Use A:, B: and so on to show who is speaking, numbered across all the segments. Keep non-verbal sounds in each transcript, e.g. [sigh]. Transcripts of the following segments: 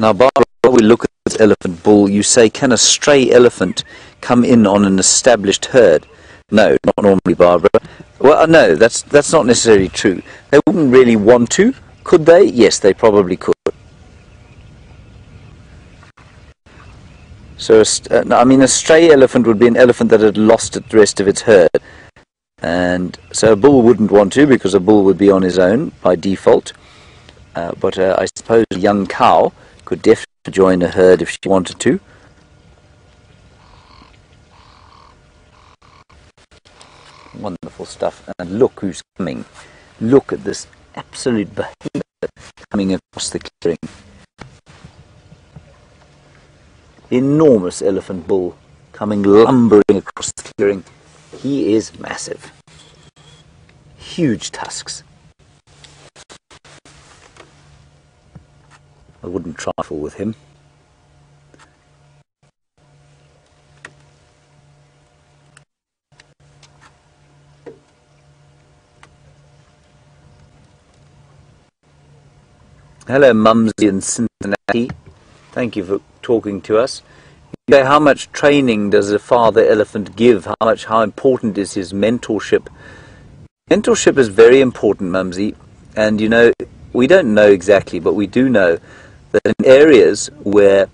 A: Now, Barbara, while we look at this elephant bull, you say, can a stray elephant come in on an established herd? No, not normally, Barbara. Well, uh, no, that's that's not necessarily true. They wouldn't really want to, could they? Yes, they probably could. So, uh, I mean, a stray elephant would be an elephant that had lost the rest of its herd. And so a bull wouldn't want to because a bull would be on his own by default. Uh, but uh, I suppose a young cow could definitely join a herd if she wanted to. Wonderful stuff. And look who's coming. Look at this absolute behemoth coming across the clearing. Enormous elephant bull coming lumbering across the clearing. He is massive. Huge tusks. I wouldn't trifle with him. Hello, Mumsy in Cincinnati. Thank you for talking to us. You know, how much training does a father elephant give? How much, how important is his mentorship? Mentorship is very important, Mumsy. And you know, we don't know exactly, but we do know that in areas where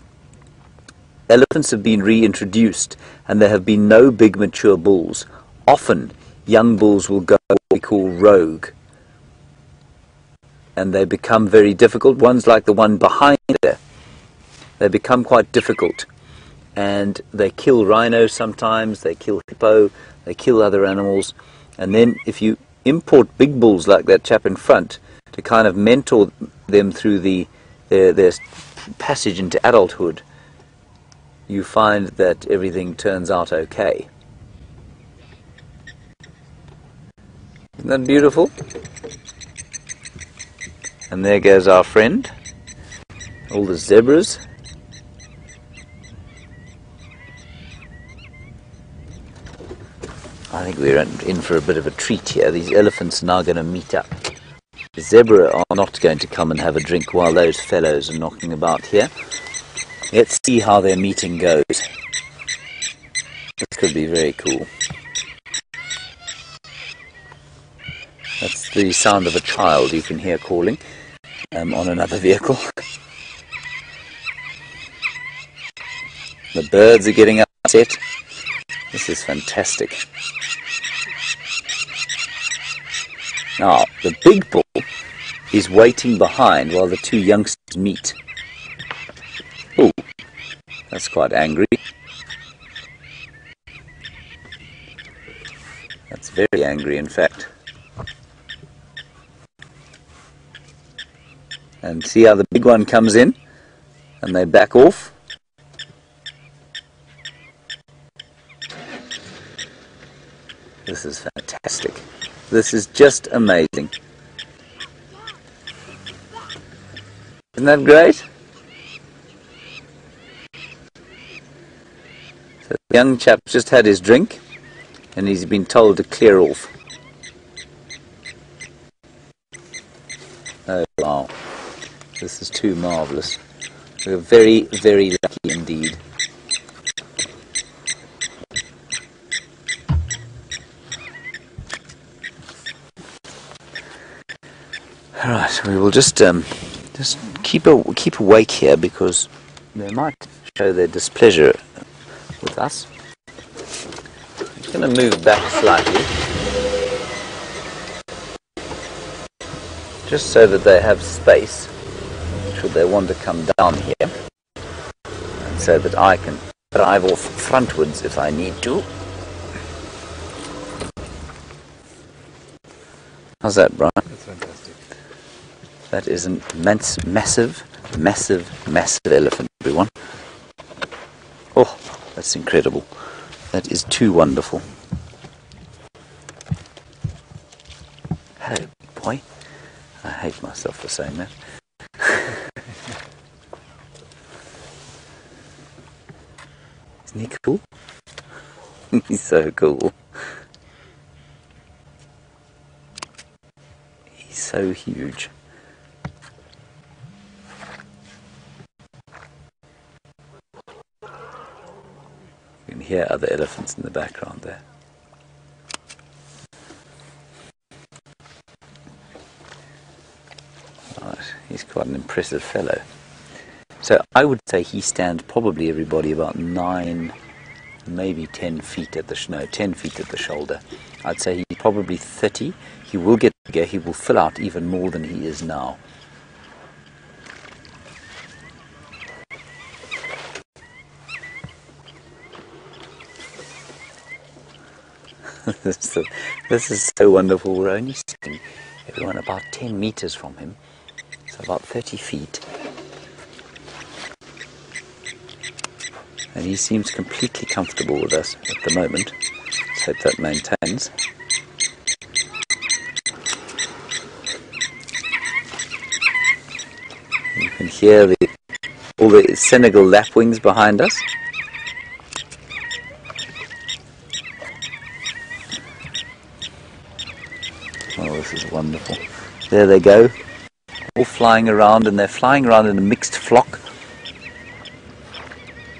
A: elephants have been reintroduced and there have been no big mature bulls, often young bulls will go what we call rogue. And they become very difficult. Ones like the one behind there, they become quite difficult. And they kill rhino sometimes, they kill hippo, they kill other animals. And then if you import big bulls like that chap in front to kind of mentor them through the their, their passage into adulthood, you find that everything turns out okay. Isn't that beautiful? And there goes our friend. All the zebras. I think we're in for a bit of a treat here. These elephants are now going to meet up. Zebra are not going to come and have a drink while those fellows are knocking about here. Let's see how their meeting goes. This could be very cool. That's the sound of a child you can hear calling um, on another vehicle. [laughs] the birds are getting upset. This is fantastic. Now, the big bull is waiting behind while the two youngsters meet. Oh, that's quite angry. That's very angry, in fact. And see how the big one comes in and they back off. This is fantastic. This is just amazing. Isn't that great? So the young chap just had his drink and he's been told to clear off. Oh wow, this is too marvellous. We're very, very lucky indeed. Alright, we will just um, just keep a, keep awake here because they might show their displeasure with us. I'm going to move back slightly, just so that they have space should they want to come down here, and so that I can drive off frontwards if I need to. How's that, Brian?
B: That's fantastic.
A: That is a immense, massive, massive, massive elephant, everyone. Oh, that's incredible. That is too wonderful. Hello, boy. I hate myself for saying that. [laughs] Isn't he cool? [laughs] He's so cool. He's so huge. Hear other elephants in the background there. Right, he's quite an impressive fellow. So I would say he stands probably everybody about nine, maybe ten feet at the no, ten feet at the shoulder. I'd say he's probably thirty. He will get bigger. He will fill out even more than he is now. [laughs] this, is, so wonderful. We're only sitting everyone about 10 meters from him, so about 30 feet. And he seems completely comfortable with us at the moment. Let's hope that maintains. You can hear the, all the Senegal lapwings behind us. Oh, this is wonderful. There they go, all flying around, and they're flying around in a mixed flock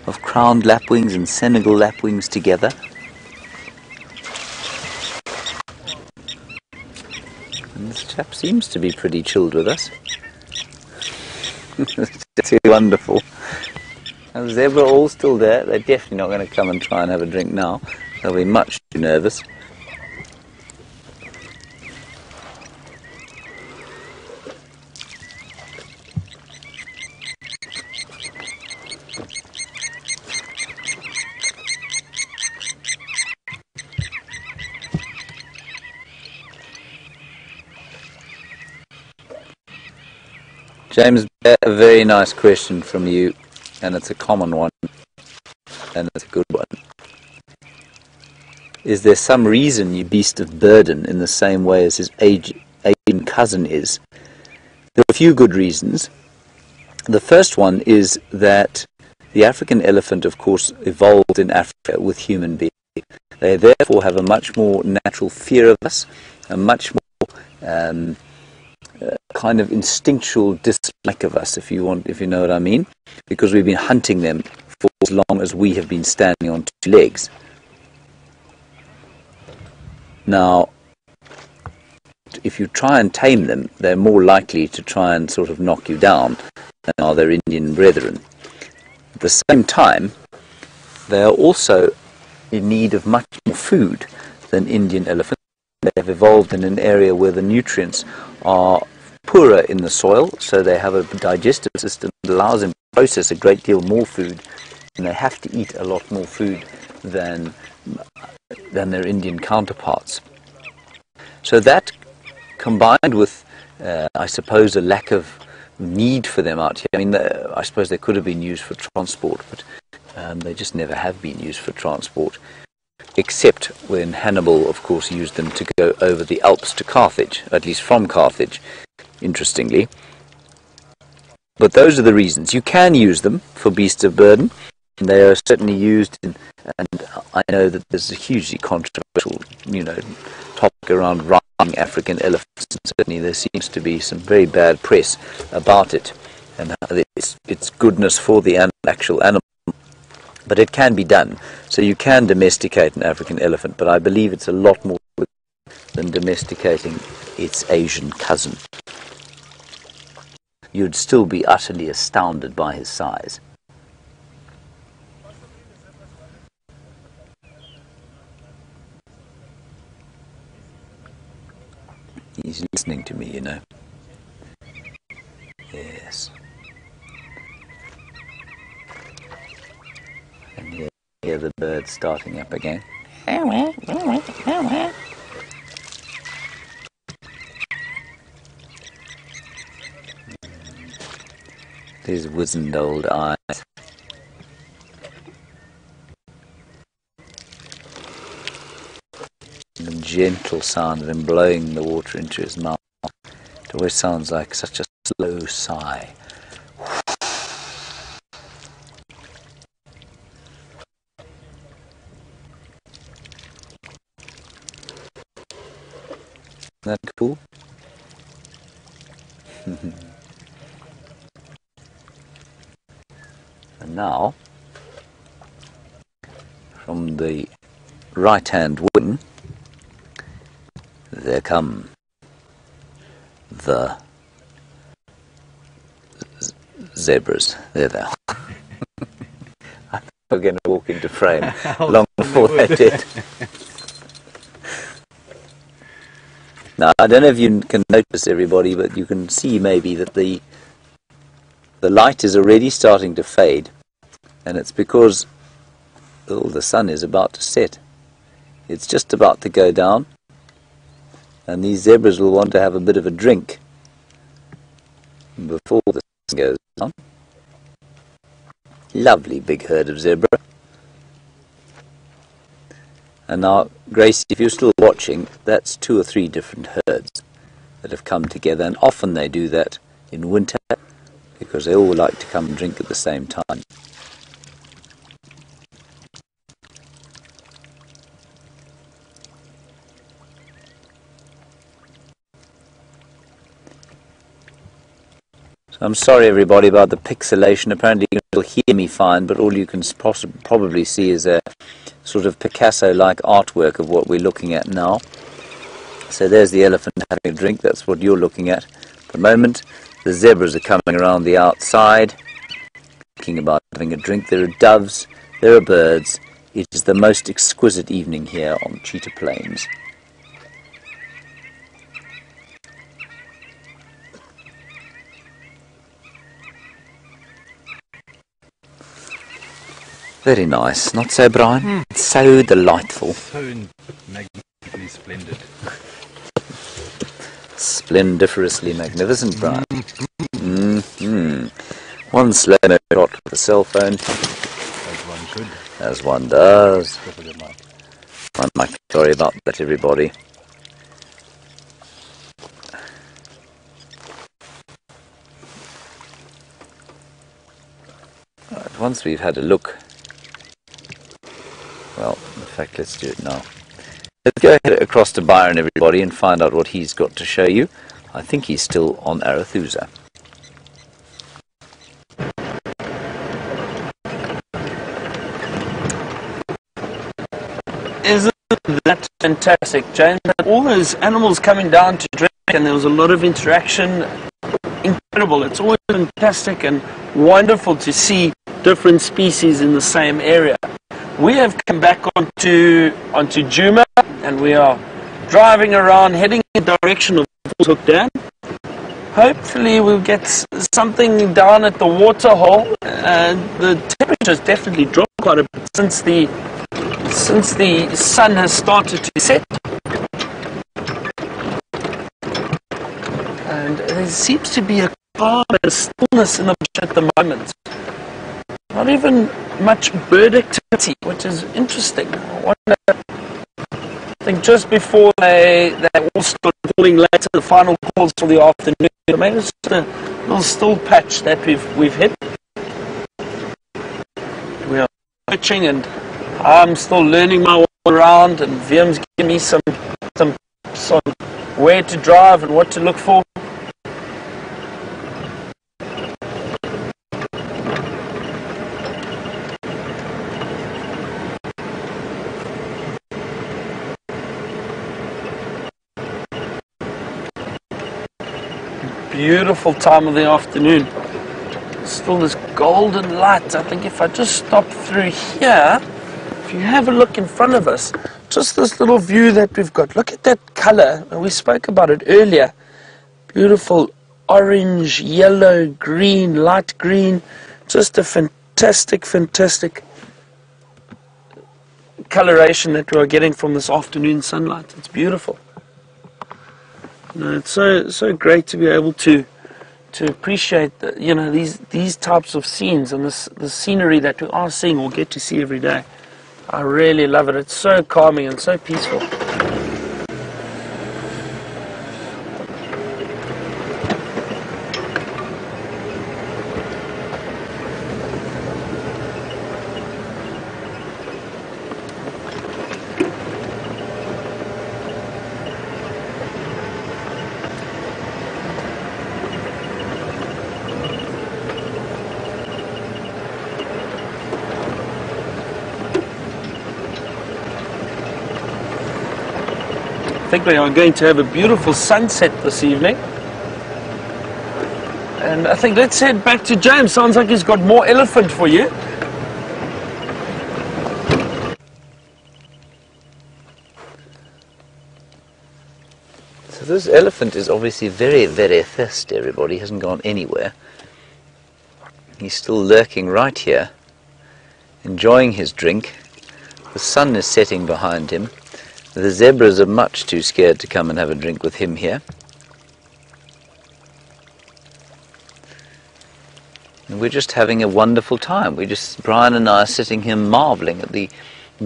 A: of crowned lapwings and Senegal lapwings together. And this chap seems to be pretty chilled with us. [laughs] it's really wonderful. And zebra all still there. They're definitely not going to come and try and have a drink now. They'll be much too nervous. James, a very nice question from you, and it's a common one, and it's a good one. Is there some reason you beast of burden in the same way as his Asian cousin is? There are a few good reasons. The first one is that the African elephant, of course, evolved in Africa with human beings. They therefore have a much more natural fear of us, a much more um, kind of instinctual dislike of us, if you want, if you know what I mean, because we've been hunting them for as long as we have been standing on two legs. Now, if you try and tame them, they're more likely to try and sort of knock you down than are their Indian brethren. At the same time, they are also in need of much more food than Indian elephants. They have evolved in an area where the nutrients are poorer in the soil, so they have a digestive system that allows them to process a great deal more food, and they have to eat a lot more food than than their Indian counterparts. So that, combined with, uh, I suppose, a lack of need for them out here. I mean, I suppose they could have been used for transport, but um, they just never have been used for transport, except when Hannibal, of course, used them to go over the Alps to Carthage, at least from Carthage, interestingly. But those are the reasons. You can use them for beasts of burden. They are certainly used, in, and I know that there's a hugely controversial, you know, topic around riding African elephants. And certainly, there seems to be some very bad press about it, and its its goodness for the actual animal. But it can be done. So you can domesticate an African elephant, but I believe it's a lot more than domesticating its Asian cousin. You'd still be utterly astounded by his size. He's listening to me, you know. Yes. And here, hear the birds starting up again. These wizened old eyes. The gentle sound of him blowing the water into his mouth. It always sounds like such a slow sigh. Isn't that cool? and now, from the right hand wing, there come the zebras. There they are. [laughs] I we were going to walk into frame [laughs] long before they did. [laughs] now, I don't know if you can notice everybody, but you can see maybe that the the light is already starting to fade, and it's because oh, the sun is about to set. It's just about to go down, and these zebras will want to have a bit of a drink before the sun goes down. Lovely big herd of zebra. And now, Grace, if you're still watching, that's two or three different herds that have come together, and often they do that in winter because they all like to come and drink at the same time. I'm sorry everybody about the pixelation. Apparently you can still hear me fine, but all you can probably see is a sort of Picasso-like artwork of what we're looking at now. So there's the elephant having a drink. That's what you're looking at at the moment. The zebras are coming around the outside, thinking about having a drink. There are doves, there are birds. It is the most exquisite evening here on Cheetah Plains. Very nice, not so, Brian? Mm. It's so delightful.
B: So magnificently splendid.
A: Splendiferously magnificent, Brian. Mm -hmm. One slow mo shot with a cell phone.
B: As one should.
A: As one does. I'm sorry about that, everybody. Right, once we've had a look well, in fact, let's do it now. Let's go ahead across to Byron, everybody, and find out what he's got to show you. I think he's still on Arathusa.
C: Isn't that fantastic, James? All those animals coming down to drink, and there was a lot of interaction. Incredible. It's always fantastic and wonderful to see different species in the same area. We have come back onto onto Djuma and we are driving around heading in the direction of Hook Dam. Hopefully we'll get something down at the water hole. Uh, the temperature has definitely dropped quite a bit since the since the sun has started to set. And there seems to be a calm and stillness in the bush at the moment. Not even much bird activity, which is interesting. I wonder, I think just before they, they all started calling later, the final calls for the afternoon, maybe it's just a little still patch that we've, we've hit. We are pitching and I'm still learning my way around and Viem's giving me some, some, some where to drive and what to look for. Beautiful time of the afternoon. Still this golden light. I think if I just stop through here, if you have a look in front of us, just this little view that we've got. Look at that color. We spoke about it earlier. Beautiful orange, yellow, green, light green. Just a fantastic, fantastic coloration that we are getting from this afternoon sunlight. It's beautiful. It's so so great to be able to to appreciate the, you know these these types of scenes and this the scenery that we are seeing or get to see every day. I really love it. It's so calming and so peaceful. Think we are going to have a beautiful sunset this evening. And I think let's head back to James. Sounds like he's got more elephant for you.
A: So this elephant is obviously very, very thirsty, everybody. He hasn't gone anywhere. He's still lurking right here, enjoying his drink. The sun is setting behind him. The zebras are much too scared to come and have a drink with him here. And we're just having a wonderful time. We're just Brian and I are sitting here marveling at the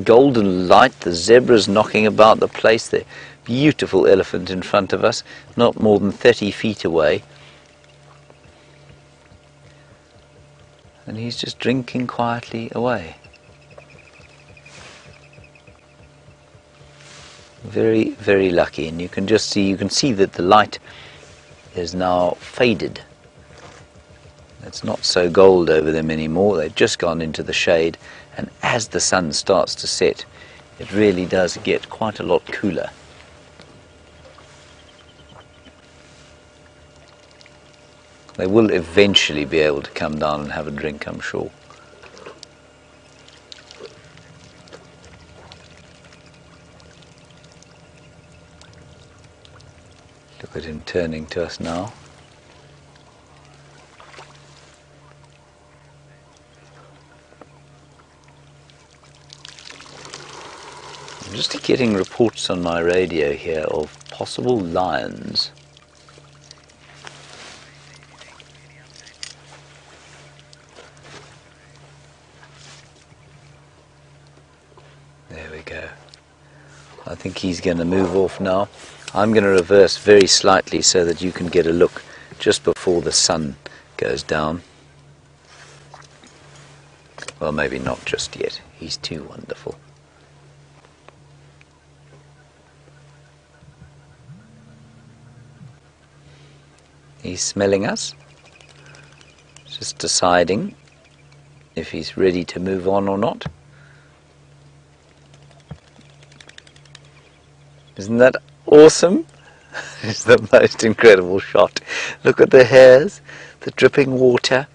A: golden light, the zebras knocking about the place, the beautiful elephant in front of us, not more than 30 feet away. And he's just drinking quietly away. Very, very lucky. And you can just see, you can see that the light is now faded. It's not so gold over them anymore. They've just gone into the shade. And as the sun starts to set, it really does get quite a lot cooler. They will eventually be able to come down and have a drink, I'm sure. Look at him turning to us now. I'm just getting reports on my radio here of possible lions. There we go. I think he's going to move off now. I'm going to reverse very slightly so that you can get a look just before the sun goes down. Well, maybe not just yet. He's too wonderful. He's smelling us, just deciding if he's ready to move on or not. Isn't that awesome? [laughs] it's the most incredible shot. Look at the hairs, the dripping water,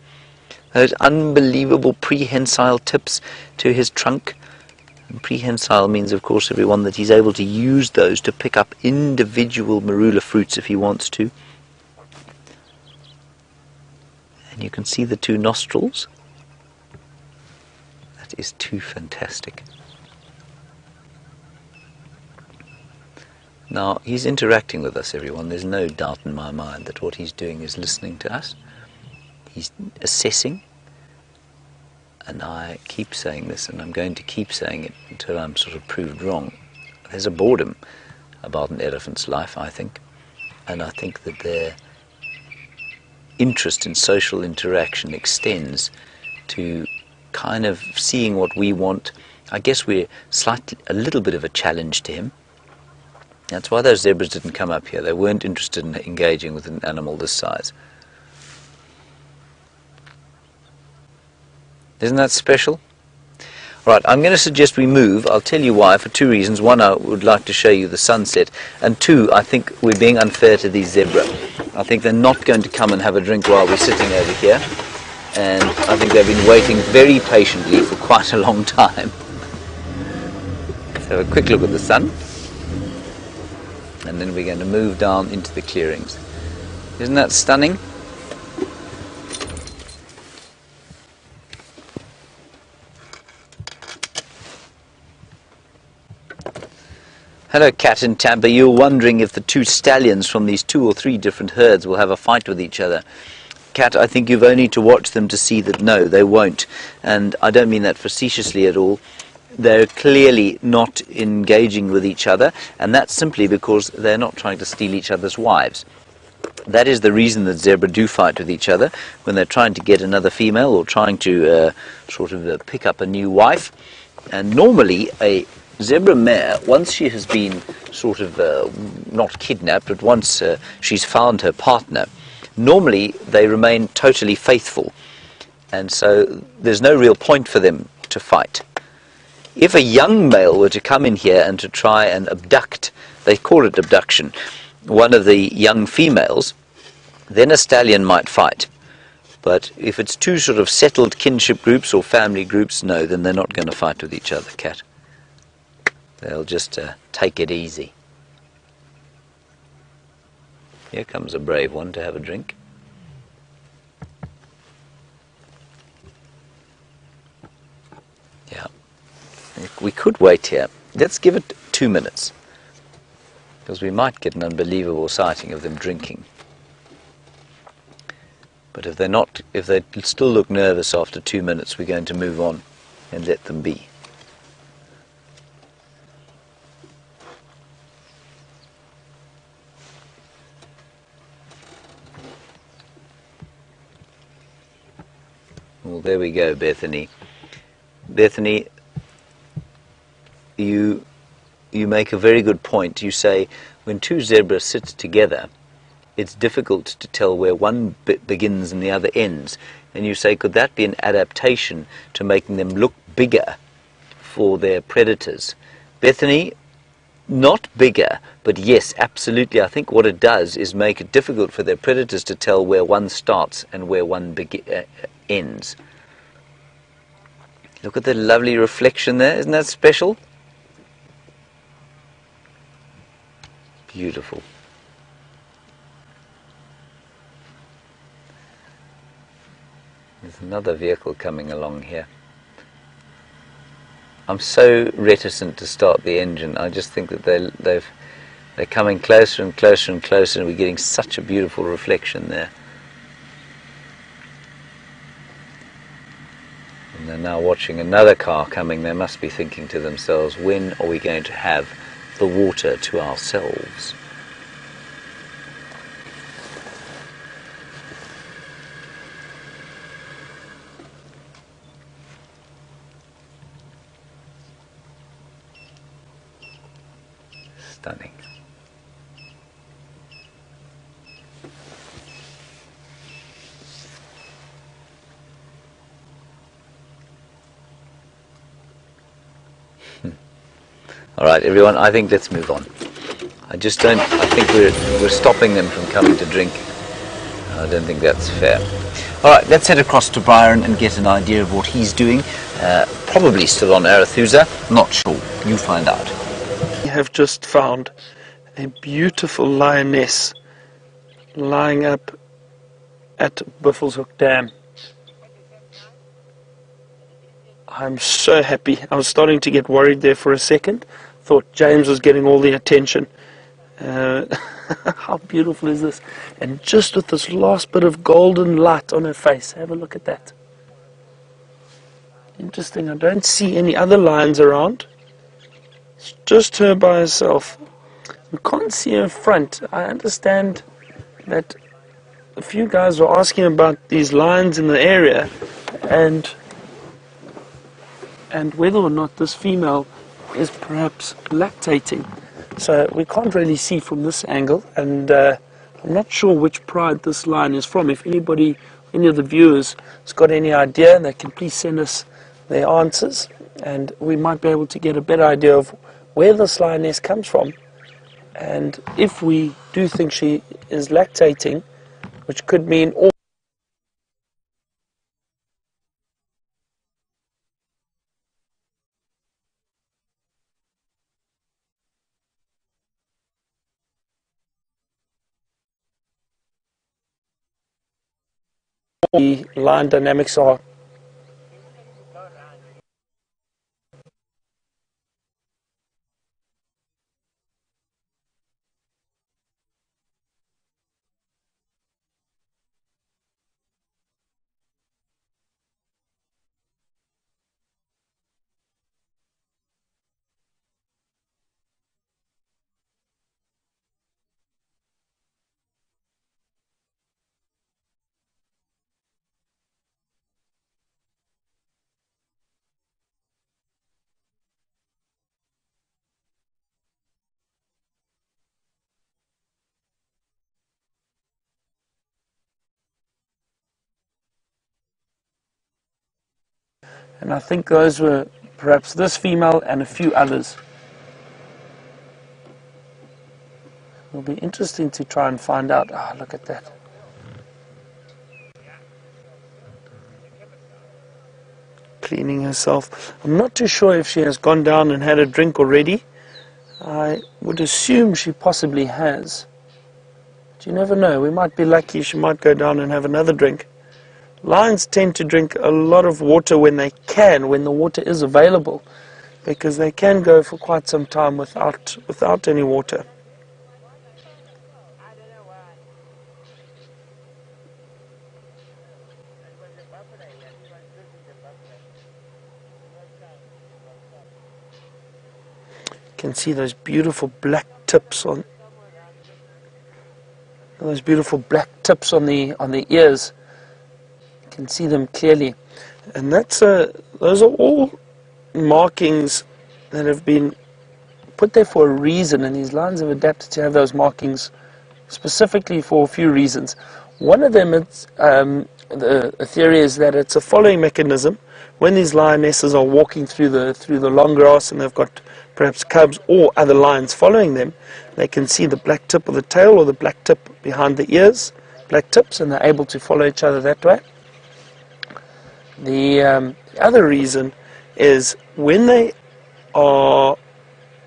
A: those unbelievable prehensile tips to his trunk. And prehensile means, of course, everyone, that he's able to use those to pick up individual marula fruits if he wants to. And you can see the two nostrils. That is too fantastic. Now, he's interacting with us, everyone. There's no doubt in my mind that what he's doing is listening to us. He's assessing. And I keep saying this, and I'm going to keep saying it until I'm sort of proved wrong. There's a boredom about an elephant's life, I think. And I think that their interest in social interaction extends to kind of seeing what we want. I guess we're slightly, a little bit of a challenge to him. That's why those zebras didn't come up here. They weren't interested in engaging with an animal this size. Isn't that special? Right, I'm going to suggest we move. I'll tell you why, for two reasons. One, I would like to show you the sunset. And two, I think we're being unfair to these zebra. I think they're not going to come and have a drink while we're sitting over here. And I think they've been waiting very patiently for quite a long [laughs] time. Let's have a quick look at the sun. And then we're going to move down into the clearings. Isn't that stunning? Hello, Cat and Tampa. You're wondering if the two stallions from these two or three different herds will have a fight with each other. Cat, I think you've only to watch them to see that no, they won't. And I don't mean that facetiously at all. They're clearly not engaging with each other, and that's simply because they're not trying to steal each other's wives. That is the reason that zebra do fight with each other when they're trying to get another female or trying to uh, sort of uh, pick up a new wife. And normally, a zebra mare, once she has been sort of uh, not kidnapped, but once uh, she's found her partner, normally they remain totally faithful. And so there's no real point for them to fight. If a young male were to come in here and to try and abduct, they call it abduction, one of the young females, then a stallion might fight. But if it's two sort of settled kinship groups or family groups, no, then they're not going to fight with each other, cat. They'll just uh, take it easy. Here comes a brave one to have a drink. Yeah. We could wait here. Let's give it two minutes. Because we might get an unbelievable sighting of them drinking. But if they're not, if they still look nervous after two minutes, we're going to move on and let them be. Well, there we go, Bethany. Bethany, you you make a very good point. You say when two zebras sit together, it's difficult to tell where one bit begins and the other ends. And you say, could that be an adaptation to making them look bigger for their predators? Bethany, not bigger, but yes, absolutely. I think what it does is make it difficult for their predators to tell where one starts and where one uh, ends. Look at the lovely reflection there. Isn't that special? Beautiful. There's another vehicle coming along here. I'm so reticent to start the engine. I just think that they they've they're coming closer and closer and closer, and we're getting such a beautiful reflection there. And they're now watching another car coming. They must be thinking to themselves, when are we going to have the water to ourselves? Stunning. All right, everyone, I think let's move on. I just don't, I think we're, we're stopping them from coming to drink. I don't think that's fair. All right, let's head across to Byron and get an idea of what he's doing. Uh, probably still on Arathusa, not sure. You find out.
C: We have just found a beautiful lioness lying up at Buffelshoek Dam. I'm so happy. I was starting to get worried there for a second. Thought James was getting all the attention. Uh, [laughs] how beautiful is this? And just with this last bit of golden light on her face, have a look at that. Interesting. I don't see any other lions around. It's just her by herself. You can't see her front. I understand that a few guys were asking about these lions in the area, and and whether or not this female is perhaps lactating. So we can't really see from this angle, and uh, I'm not sure which pride this line is from. If anybody, any of the viewers, has got any idea, they can please send us their answers, and we might be able to get a better idea of where this lioness comes from. And if we do think she is lactating, which could mean all the line dynamics are. And I think those were perhaps this female and a few others. It'll be interesting to try and find out. Ah, look at that. Cleaning herself. I'm not too sure if she has gone down and had a drink already. I would assume she possibly has. But you never know. We might be lucky she might go down and have another drink. Lions tend to drink a lot of water when they can, when the water is available, because they can go for quite some time without, without any water. can see those beautiful black tips on those beautiful black tips on the on the ears you can see them clearly. And that's uh, those are all markings that have been put there for a reason and these lions have adapted to have those markings specifically for a few reasons. One of them is um, the, the theory is that it's a following mechanism. When these lionesses are walking through the through the long grass and they've got perhaps cubs or other lions following them, they can see the black tip of the tail or the black tip behind the ears, black tips, and they're able to follow each other that way. The um, other reason is when they are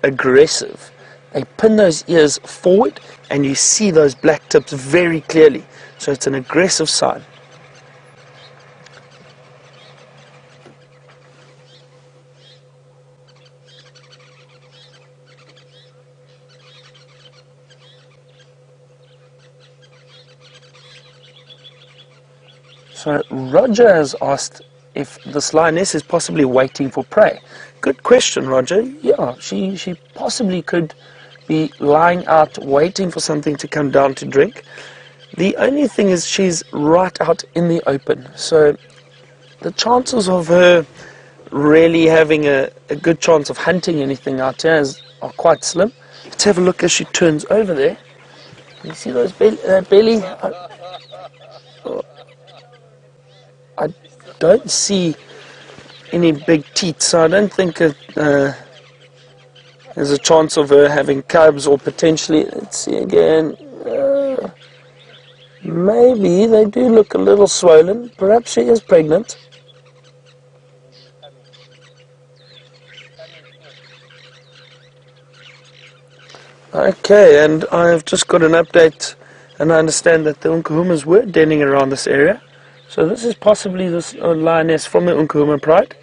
C: aggressive, they pin those ears forward and you see those black tips very clearly. So it's an aggressive sign. So Roger has asked if this lioness is possibly waiting for prey. Good question, Roger. Yeah, she, she possibly could be lying out waiting for something to come down to drink. The only thing is she's right out in the open. So the chances of her really having a, a good chance of hunting anything out here is, are quite slim. Let's have a look as she turns over there. You see those be uh, belly? Uh, [laughs] I don't see any big teeth, so I don't think it, uh, there's a chance of her having cubs or potentially, let's see again, uh, maybe they do look a little swollen. Perhaps she is pregnant. Okay, and I've just got an update, and I understand that the Nkuhumas were denning around this area. So this is possibly this lioness from the Nkuhuma Pride.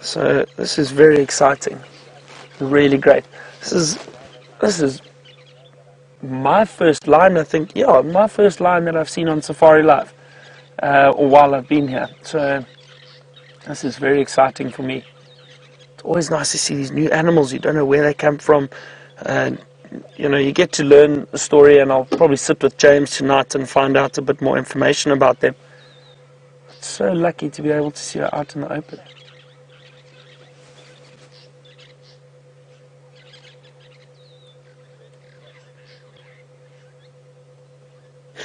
C: So this is very exciting, really great. This is this is my first lion, I think. Yeah, my first lion that I've seen on Safari Live, uh, or while I've been here. So this is very exciting for me. It's always nice to see these new animals. You don't know where they come from, and you know you get to learn the story. And I'll probably sit with James tonight and find out a bit more information about them so lucky to be able to see her out in the open.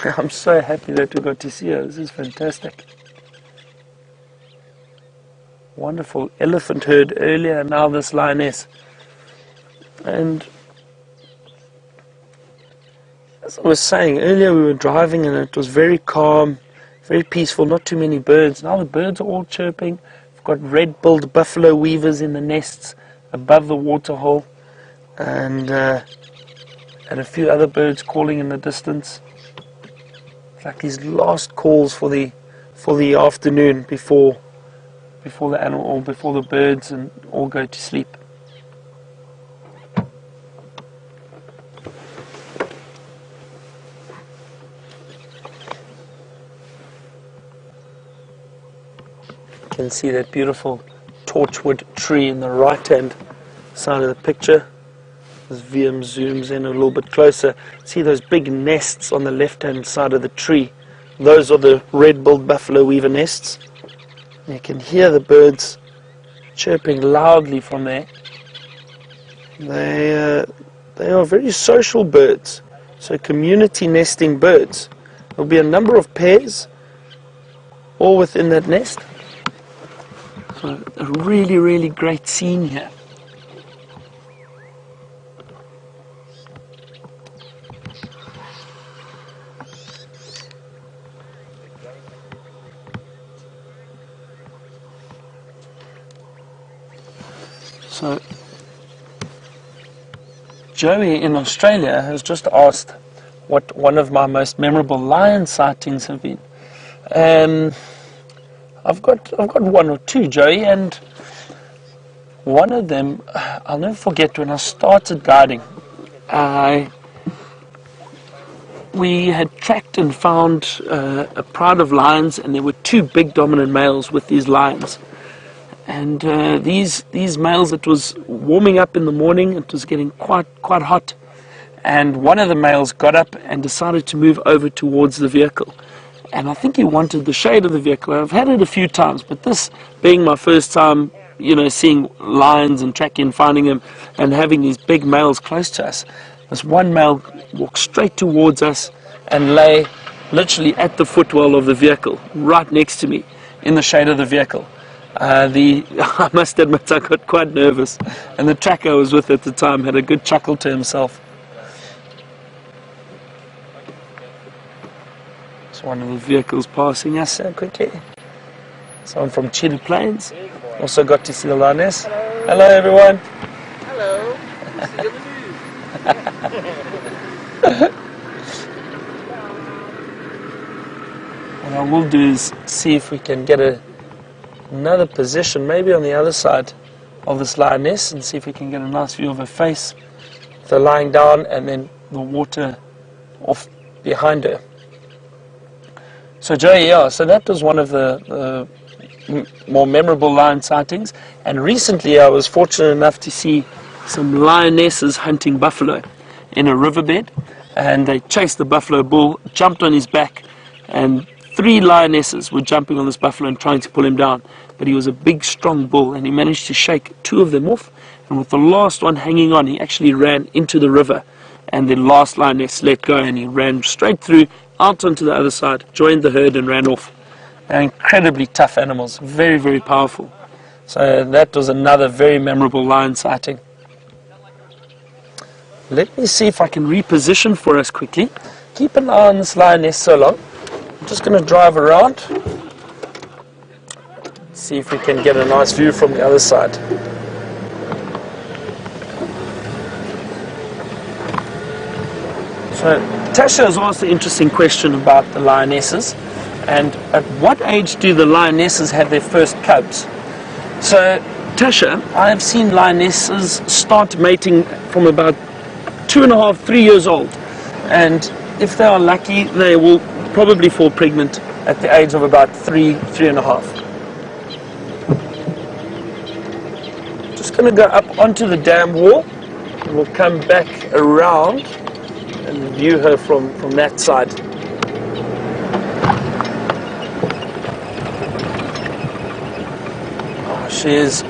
C: [laughs] I'm so happy that we got to see her. This is fantastic. Wonderful elephant herd earlier, and now this lioness. And as I was saying earlier, we were driving and it was very calm very peaceful, not too many birds. Now the birds are all chirping. We've got red-billed buffalo weavers in the nests above the waterhole, and uh, and a few other birds calling in the distance. It's like these last calls for the for the afternoon before before the animal or before the birds and all go to sleep. Can see that beautiful torchwood tree in the right hand side of the picture. As VM zooms in a little bit closer, see those big nests on the left hand side of the tree. Those are the red-billed buffalo weaver nests. You can hear the birds chirping loudly from there. They, uh, they are very social birds, so community nesting birds. There'll be a number of pairs all within that nest. A really, really great scene here. So Joey in Australia has just asked what one of my most memorable lion sightings have been. Um, I've got I've got one or two, Joey, and one of them I'll never forget when I started guiding. I we had tracked and found uh, a pride of lions, and there were two big dominant males with these lions. And uh, these these males, it was warming up in the morning. It was getting quite quite hot, and one of the males got up and decided to move over towards the vehicle and I think he wanted the shade of the vehicle. I've had it a few times, but this being my first time, you know, seeing lions and tracking finding them and having these big males close to us, this one male walked straight towards us and lay literally at the footwell of the vehicle, right next to me, in the shade of the vehicle. Uh, the [laughs] I must admit I got quite nervous, and the tracker I was with at the time had a good chuckle to himself. One of the vehicles passing us uh, quickly. Someone from Cheetah Plains. Also got to see the lioness. Hello, Hello everyone.
D: Hello. [laughs]
C: what I will do is see if we can get a, another position, maybe on the other side of this lioness, and see if we can get a nice view of her face. Her lying down and then the water off behind her. So Joey, yeah, so that was one of the, uh, more memorable lion sightings. And recently I was fortunate enough to see some lionesses hunting buffalo in a riverbed. And they chased the buffalo bull, jumped on his back, and three lionesses were jumping on this buffalo and trying to pull him down. But he was a big, strong bull, and he managed to shake two of them off. And with the last one hanging on, he actually ran into the river. And the last lioness let go, and he ran straight through out onto the other side, joined the herd and ran off. They're incredibly tough animals, very, very powerful. So that was another very memorable lion sighting. Let me see if I can reposition for us quickly. Keep an eye on this lioness so long. I'm just going to drive around. See if we can get a nice view from the other side. So Tasha has asked an interesting question about the lionesses and at what age do the lionesses have their first cubs? So Tasha, I have seen lionesses start mating from about two and a half, three years old. And if they are lucky, they will probably fall pregnant at the age of about three, three and a half. Just going to go up onto the dam wall and we'll come back around and view her from, from that side. Oh, she is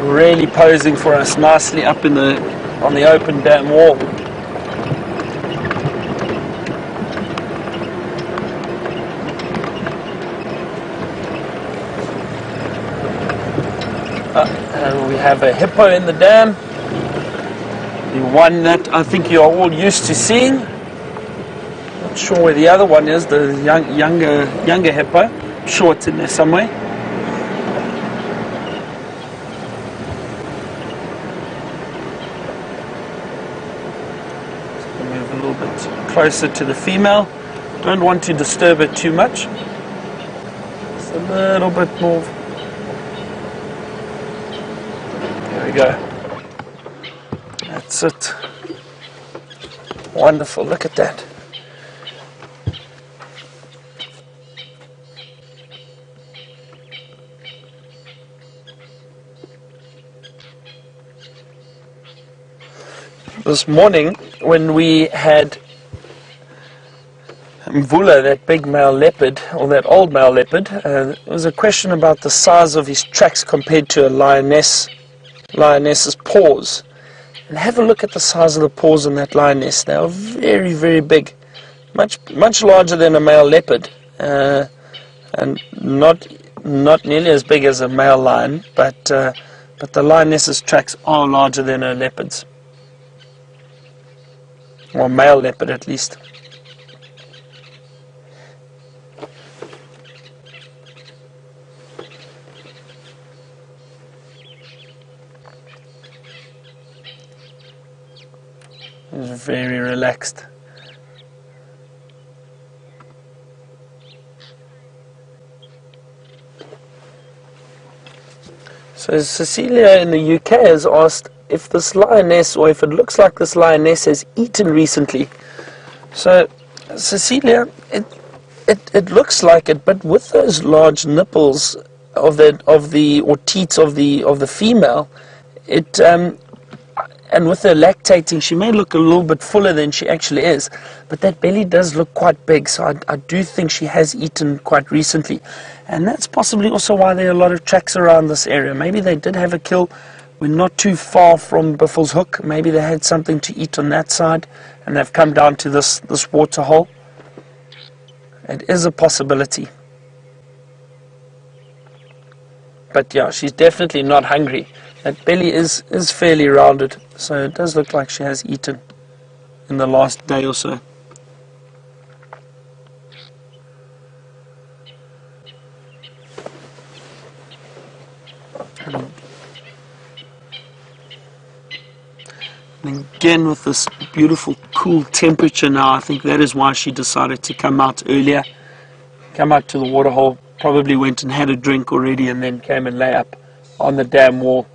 C: really posing for us nicely up in the on the open dam wall. Uh, and we have a hippo in the dam one that I think you are all used to seeing. Not sure where the other one is, the young, younger, younger hippo. I'm sure it's in there somewhere. move a little bit closer to the female. Don't want to disturb it too much. Just a little bit more. There we go. That's it. Wonderful, look at that. This morning, when we had Mvula, that big male leopard, or that old male leopard, uh, there was a question about the size of his tracks compared to a lioness, lioness's paws. And have a look at the size of the paws on that lioness. They are very, very big. Much, much larger than a male leopard. Uh, and not not nearly as big as a male lion, but uh, but the lioness's tracks are larger than her leopards, or male leopard at least. Very relaxed. So Cecilia in the UK has asked if this lioness, or if it looks like this lioness has eaten recently. So Cecilia, it, it, it looks like it, but with those large nipples of the of the or teats of the of the female, it um, and with her lactating, she may look a little bit fuller than she actually is, but that belly does look quite big. So I, I do think she has eaten quite recently, and that's possibly also why there are a lot of tracks around this area. Maybe they did have a kill. We're not too far from Buffelshoek. Maybe they had something to eat on that side, and they've come down to this this water hole. It is a possibility. But yeah, she's definitely not hungry. That belly is, is fairly rounded, so it does look like she has eaten in the last day or so. And again with this beautiful cool temperature now, I think that is why she decided to come out earlier. Come out to the waterhole, probably went and had a drink already and then came and lay up on the dam wall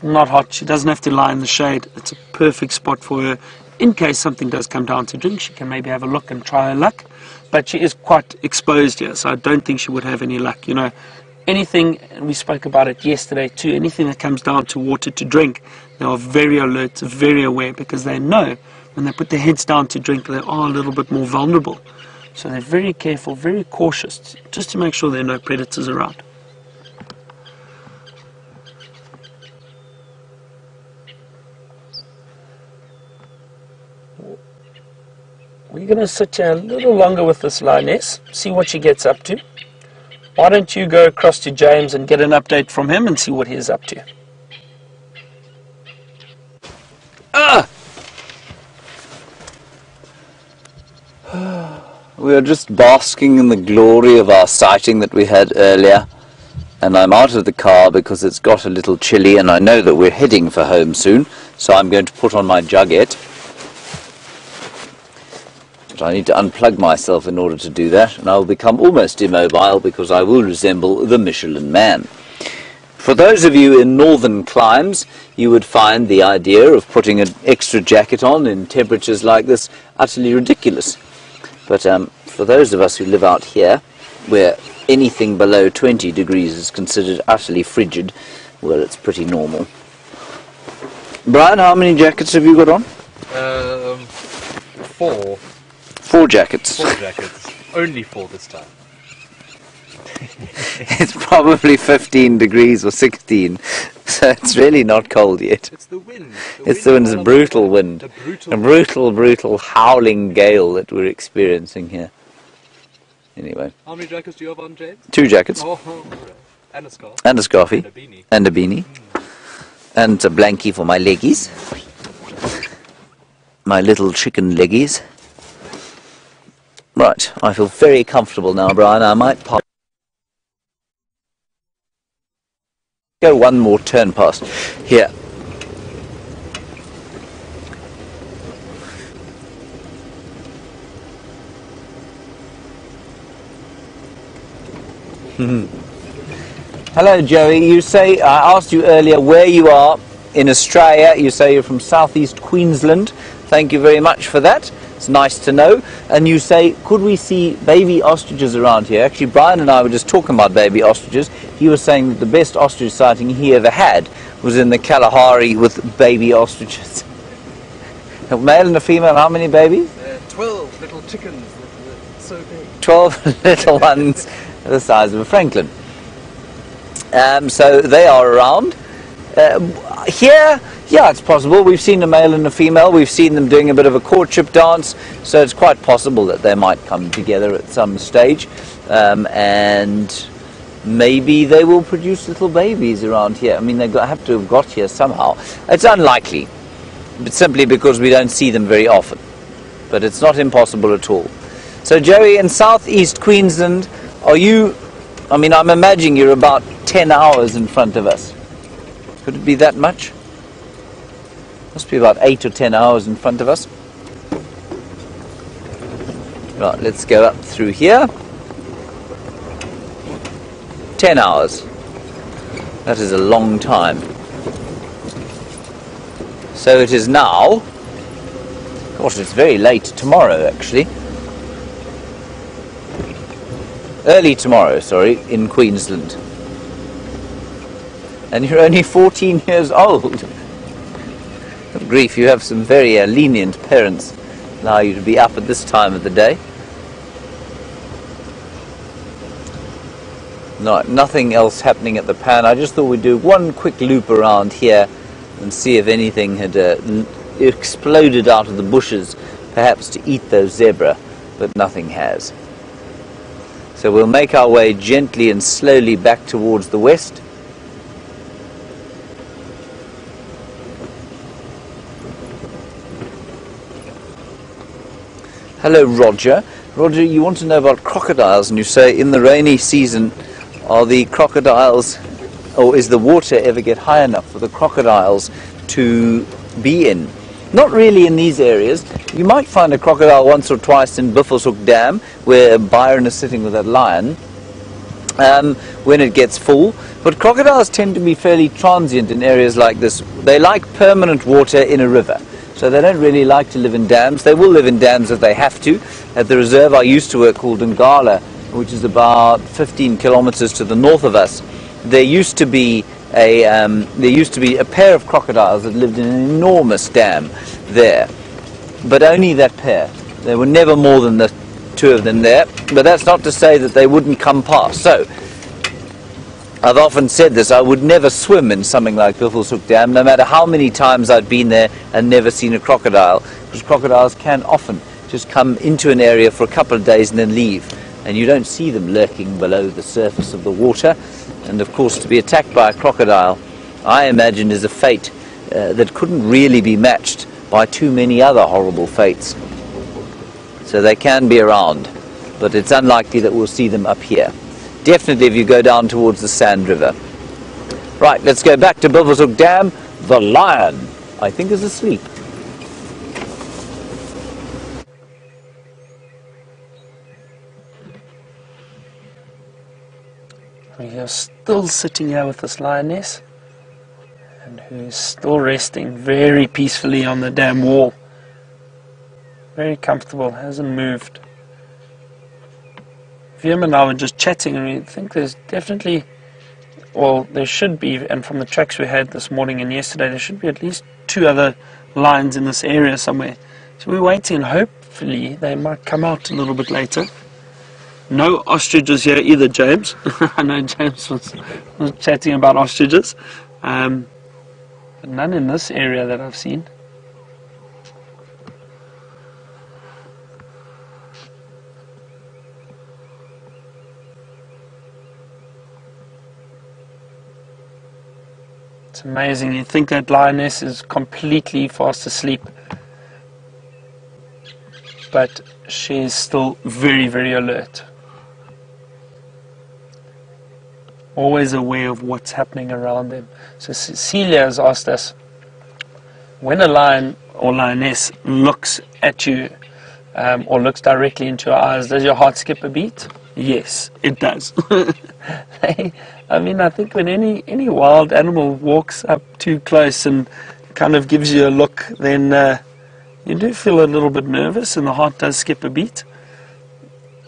C: not hot. She doesn't have to lie in the shade. It's a perfect spot for her. In case something does come down to drink, she can maybe have a look and try her luck. But she is quite exposed here, so I don't think she would have any luck. You know, anything, and we spoke about it yesterday too, anything that comes down to water to drink, they are very alert, very aware, because they know when they put their heads down to drink, they are a little bit more vulnerable. So they're very careful, very cautious, just to make sure there are no predators around. We're going to sit here a little longer with this lioness, see what she gets up to. Why don't you go across to James and get an update from him and see what he's up to.
A: Ah! We are just basking in the glory of our sighting that we had earlier. And I'm out of the car because it's got a little chilly and I know that we're heading for home soon. So I'm going to put on my jugget. I need to unplug myself in order to do that, and I will become almost immobile because I will resemble the Michelin man. For those of you in northern climes, you would find the idea of putting an extra jacket on in temperatures like this utterly ridiculous. But um, for those of us who live out here, where anything below 20 degrees is considered utterly frigid, well, it's pretty normal. Brian, how many jackets have you got on?
B: Um, four.
A: Four jackets.
B: Four jackets. Only four this time. [laughs]
A: it's probably 15 degrees or 16, [laughs] so it's really not cold yet.
B: It's the wind.
A: The it's the wind, it's a brutal wind.
B: A brutal,
A: a brutal, brutal howling gale that we're experiencing here. Anyway.
B: How many jackets do you have on, James?
A: Two jackets.
B: Oh, and a scarf.
A: And a scarfie.
B: And a beanie.
A: And a beanie. Mm. And a blankie for my leggies. My little chicken leggies. Right, I feel very comfortable now, Brian. I might pop. Go one more turn past. Here. Hmm. Hello, Joey. You say, I asked you earlier where you are in Australia. You say you're from southeast Queensland. Thank you very much for that. It's nice to know. And you say, could we see baby ostriches around here? Actually, Brian and I were just talking about baby ostriches. He was saying that the best ostrich sighting he ever had was in the Kalahari with baby ostriches. a [laughs] male and a female, how many babies?
B: Uh, Twelve little chickens, so big.
A: Twelve [laughs] little ones the size of a francolin. Um, so they are around. Uh, here, yeah, it's possible. We've seen a male and a female. We've seen them doing a bit of a courtship dance, so it's quite possible that they might come together at some stage. Um, and maybe they will produce little babies around here. I mean, they have to have got here somehow. It's unlikely, but simply because we don't see them very often. But it's not impossible at all. So, Joey, in southeast Queensland, are you? I mean, I'm imagining you're about 10 hours in front of us. Could it be that much? Must be about 8 or 10 hours in front of us. Right, let's go up through here. 10 hours. That is a long time. So it is now. Gosh, it's very late tomorrow actually. Early tomorrow, sorry, in Queensland. And you're only 14 years old. Grief, you have some very uh, lenient parents allow you to be up at this time of the day. No, nothing else happening at the pan. I just thought we'd do one quick loop around here and see if anything had uh, exploded out of the bushes, perhaps to eat those zebra, but nothing has. So we'll make our way gently and slowly back towards the west. Hello, Roger. Roger, you want to know about crocodiles, and you say in the rainy season are the crocodiles, or is the water ever get high enough for the crocodiles to be in? Not really in these areas. You might find a crocodile once or twice in Buffelshoek Dam, where Byron is sitting with that lion, um, when it gets full. But crocodiles tend to be fairly transient in areas like this. They like permanent water in a river. So they don't really like to live in dams. They will live in dams if they have to. At the reserve I used to work called Ngala, which is about 15 kilometers to the north of us, there used to be a um, there used to be a pair of crocodiles that lived in an enormous dam there, but only that pair. There were never more than the two of them there. But that's not to say that they wouldn't come past. So I've often said this, I would never swim in something like Buffelshoek Dam, no matter how many times I'd been there and never seen a crocodile, because crocodiles can often just come into an area for a couple of days and then leave and you don't see them lurking below the surface of the water. And of course, to be attacked by a crocodile, I imagine, is a fate uh, that couldn't really be matched by too many other horrible fates. So they can be around, but it's unlikely that we'll see them up here. Definitely if you go down towards the Sand River. Right, let's go back to Buffelshoek Dam. The lion, I think, is asleep.
C: We are still sitting here with this lioness, and who's still resting very peacefully on the dam wall. Very comfortable, hasn't moved. Viam and I were just chatting, and we think there's definitely, well, there should be, and from the tracks we had this morning and yesterday, there should be at least two other lions in this area somewhere. So we're waiting, hopefully they might come out a little bit later. No ostriches here either, James. [laughs] I know James was, was chatting about ostriches. Um, none in this area that I've seen. It's amazing. You think that lioness is completely fast asleep, but she's still very, very alert. Always aware of what's happening around them. So Cecilia has asked us when a lion or lioness looks at you um, or looks directly into your eyes, does your heart skip a beat? Yes, it does. [laughs] [laughs] I mean, I think when any, any wild animal walks up too close and kind of gives you a look, then uh, you do feel a little bit nervous and the heart does skip a beat.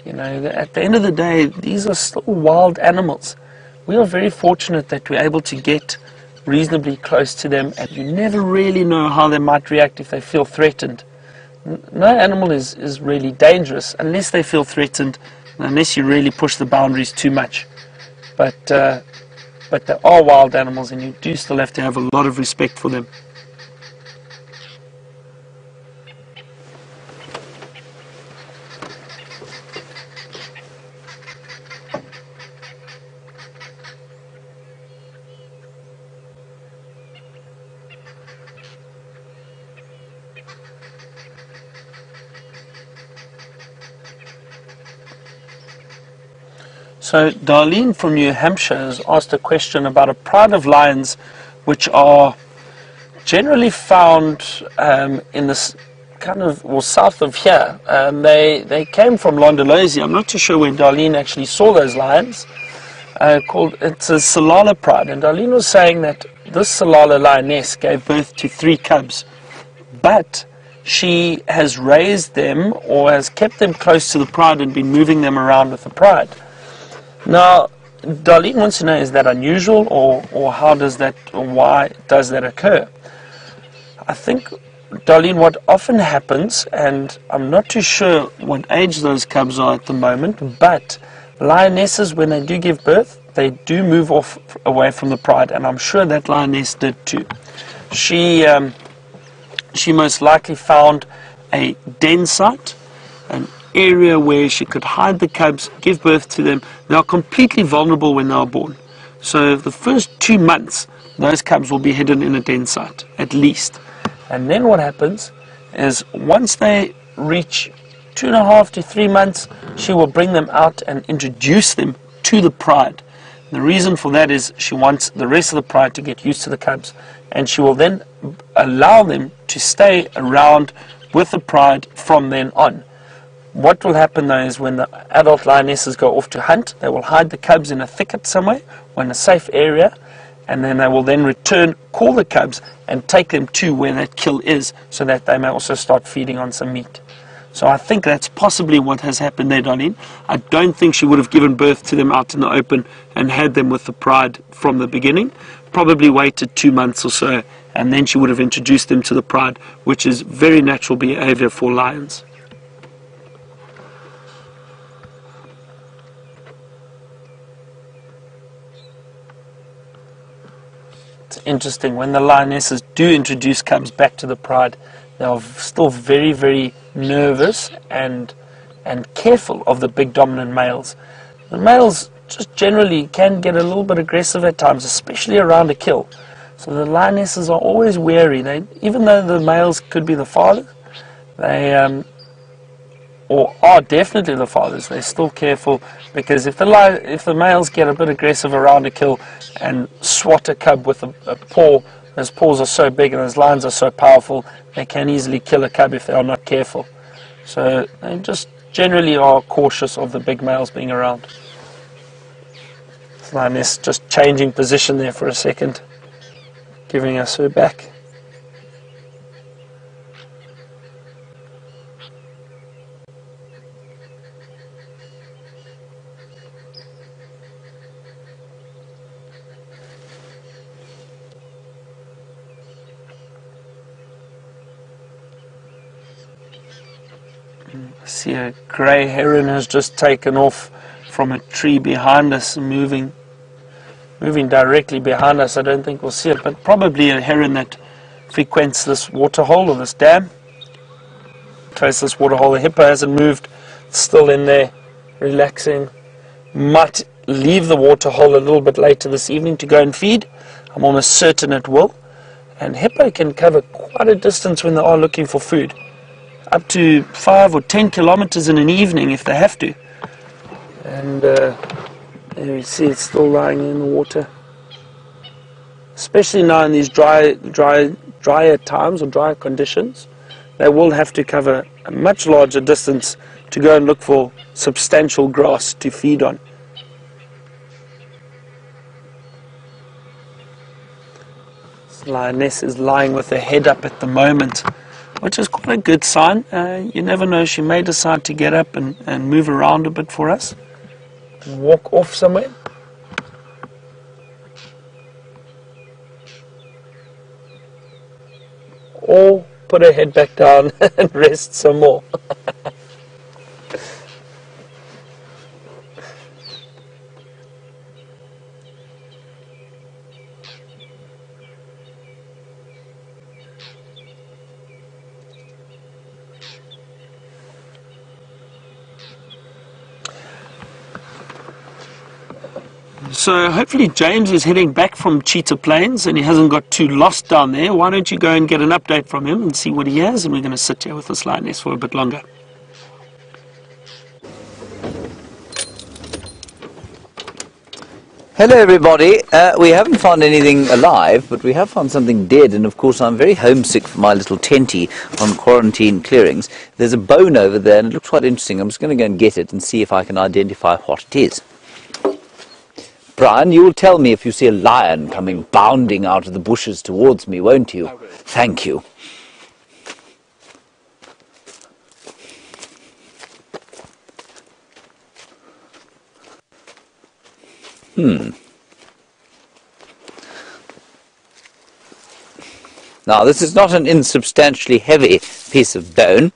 C: You know, at the end of the day, these are still wild animals. We are very fortunate that we're able to get reasonably close to them and you never really know how they might react if they feel threatened. No animal is, is really dangerous unless they feel threatened unless you really push the boundaries too much. But, uh, but they are all wild animals and you do still have to have a lot of respect for them. So Darlene from New Hampshire has asked a question about a pride of lions which are generally found um, in this kind of well south of here. Um, they they came from Londolozi. I'm not too sure when Darlene actually saw those lions. Uh, called it's a Tsalala pride, and Darlene was saying that this Tsalala lioness gave birth to three cubs, but she has raised them or has kept them close to the pride and been moving them around with the pride. Now, Darlene wants to know is that unusual or, or how does that, or why does that occur? I think, Darlene, what often happens, and I'm not too sure what age those cubs are at the moment, but lionesses, when they do give birth, they do move off away from the pride, and I'm sure that lioness did too. She, um, she most likely found a den site, an area where she could hide the cubs, give birth to them. They are completely vulnerable when they are born. So the first two months, those cubs will be hidden in a den site, at least. And then what happens is once they reach two and a half to three months, she will bring them out and introduce them to the pride. The reason for that is she wants the rest of the pride to get used to the cubs, and she will then allow them to stay around with the pride from then on. What will happen though is when the adult lionesses go off to hunt, they will hide the cubs in a thicket somewhere or in a safe area, and then they will then return, call the cubs, and take them to where that kill is so that they may also start feeding on some meat. So I think that's possibly what has happened there, Darlene. I don't think she would have given birth to them out in the open and had them with the pride from the beginning. Probably waited two months or so, and then she would have introduced them to the pride, which is very natural behavior for lions. Interesting when the lionesses do introduce cubs back to the pride, they are still very, very nervous and and careful of the big dominant males. The males just generally can get a little bit aggressive at times, especially around a kill. So the lionesses are always wary. They, even though the males could be the father, they um, or are definitely the fathers. They're still careful because if the if the males get a bit aggressive around a kill and swat a cub with a, a paw, those paws are so big and those lines are so powerful, they can easily kill a cub if they are not careful. So they just generally are cautious of the big males being around. Lioness just changing position there for a second, giving us her back. See a grey heron has just taken off from a tree behind us moving moving directly behind us. I don't think we'll see it but probably a heron that frequents this waterhole or this dam. Trace this waterhole. The hippo hasn't moved. Still in there relaxing. Might leave the waterhole a little bit later this evening to go and feed. I'm almost certain it will. And hippo can cover quite a distance when they are looking for food up to five or ten kilometers in an evening if they have to. And uh, there you see it's still lying in the water. Especially now in these dry, dry, drier times or drier conditions, they will have to cover a much larger distance to go and look for substantial grass to feed on. This lioness is lying with her head up at the moment which is quite a good sign. Uh, you never know, she may decide to get up and, and move around a bit for us, walk off somewhere. Or put her head back down [laughs] and rest some more. [laughs] So hopefully James is heading back from Cheetah Plains and he hasn't got too lost down there. Why don't you go and get an update from him and see what he has and we're going to sit here with this lioness for a bit longer.
A: Hello, everybody. Uh, we haven't found anything alive, but we have found something dead, and of course, I'm very homesick for my little tenty on quarantine clearings. There's a bone over there, and it looks quite interesting. I'm just going to go and get it and see if I can identify what it is. Brian, you'll tell me if you see a lion coming bounding out of the bushes towards me, won't you? Thank you. Hmm. Now, this is not an insubstantially heavy piece of bone.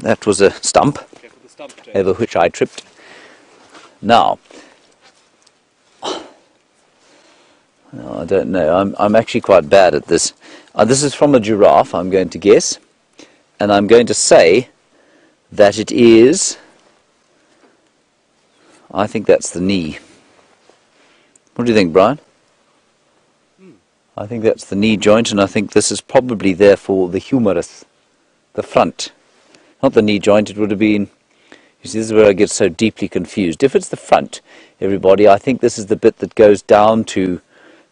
A: That was a stump over which I tripped. Now, [sighs] no, I don't know. I'm, I'm actually quite bad at this. Uh, this is from a giraffe, I'm going to guess. And I'm going to say that it is. I think that's the knee. What do you think, Brian? I think that's the knee joint, and I think this is probably therefore the humerus, the front. Not the knee joint, it would have been. You see, this is where I get so deeply confused. If it's the front, everybody, I think this is the bit that goes down to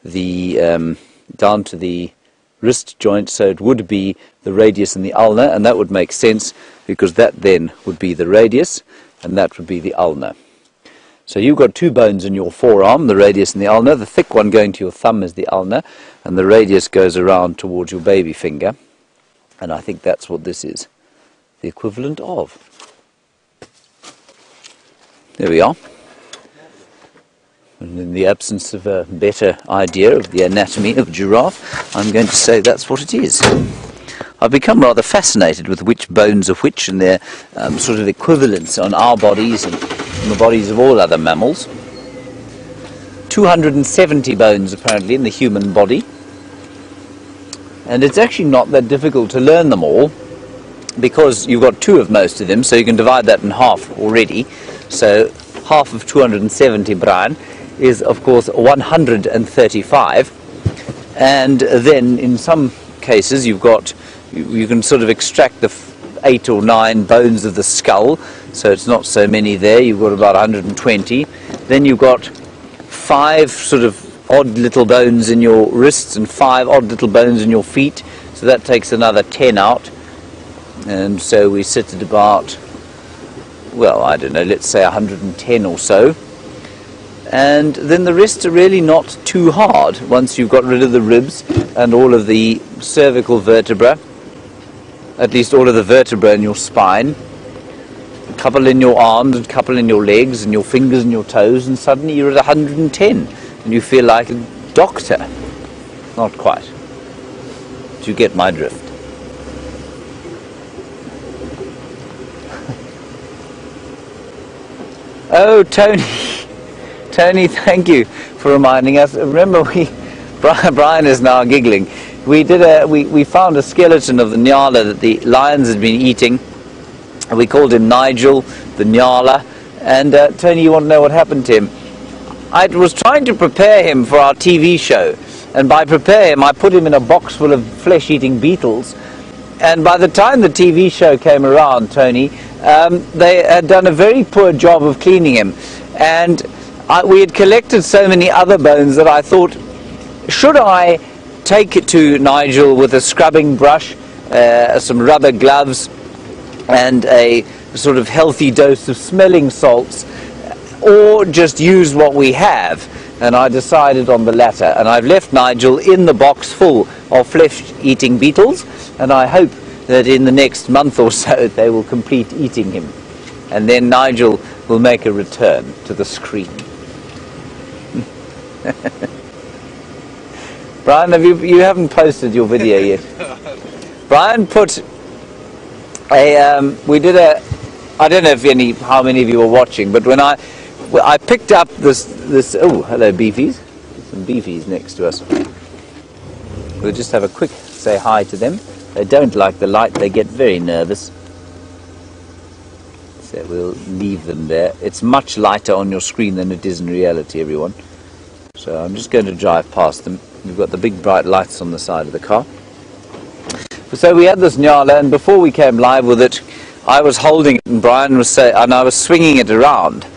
A: the um, down to the wrist joint, so it would be the radius and the ulna, and that would make sense because that then would be the radius, and that would be the ulna. So you've got two bones in your forearm, the radius and the ulna. The thick one going to your thumb is the ulna, and the radius goes around towards your baby finger. And I think that's what this is, the equivalent of. There we are. And in the absence of a better idea of the anatomy of giraffe, I'm going to say that's what it is. I've become rather fascinated with which bones are which and their um, sort of equivalence on our bodies and the bodies of all other mammals. 270 bones apparently in the human body. And it's actually not that difficult to learn them all because you've got two of most of them, so you can divide that in half already. So half of 270, Brian, is of course 135. And then in some cases you've got, you, can sort of extract the eight or nine bones of the skull, so it's not so many there, you've got about 120. Then you've got five sort of odd little bones in your wrists and five odd little bones in your feet, so that takes another 10 out. And so we sit at about, well, I don't know, let's say 110 or so. And then the rest are really not too hard once you've got rid of the ribs and all of the cervical vertebra, at least all of the vertebra in your spine, a couple in your arms, and a couple in your legs, and your fingers and your toes, and suddenly you're at 110 and you feel like a doctor. Not quite. Do you get my drift? Oh, Tony. [laughs] Tony, thank you for reminding us. Remember, we [laughs] Brian, is now giggling. We did a we, we found a skeleton of the nyala that the lions had been eating. We called him Nigel, the nyala. And uh, Tony, you want to know what happened to him? I was trying to prepare him for our TV show, and by prepare him, I put him in a box full of flesh-eating beetles. And by the time the TV show came around, Tony, um, they had done a very poor job of cleaning him. And I, we had collected so many other bones that I thought, should I take it to Nigel with a scrubbing brush, uh, some rubber gloves, and a sort of healthy dose of smelling salts, or just use what we have? And I decided on the latter. And I've left Nigel in the box full of flesh-eating beetles, and I hope that in the next month or so [laughs] they will complete eating him. And then Nigel will make a return to the screen. [laughs] Brian, have you, you haven't posted your video [laughs] yet. Brian put a, um, we did a, I don't know if any, how many of you were watching, but when I, I picked up this, this, oh, hello beefies, some beefies next to us. We'll just have a quick say hi to them. They don't like the light, they get very nervous. So we'll leave them there. It's much lighter on your screen than it is in reality, everyone. So I'm just going to drive past them. We've got the big bright lights on the side of the car. So we had this Nyala, and before we came live with it, I was holding it and Brian was say, and I was swinging it around.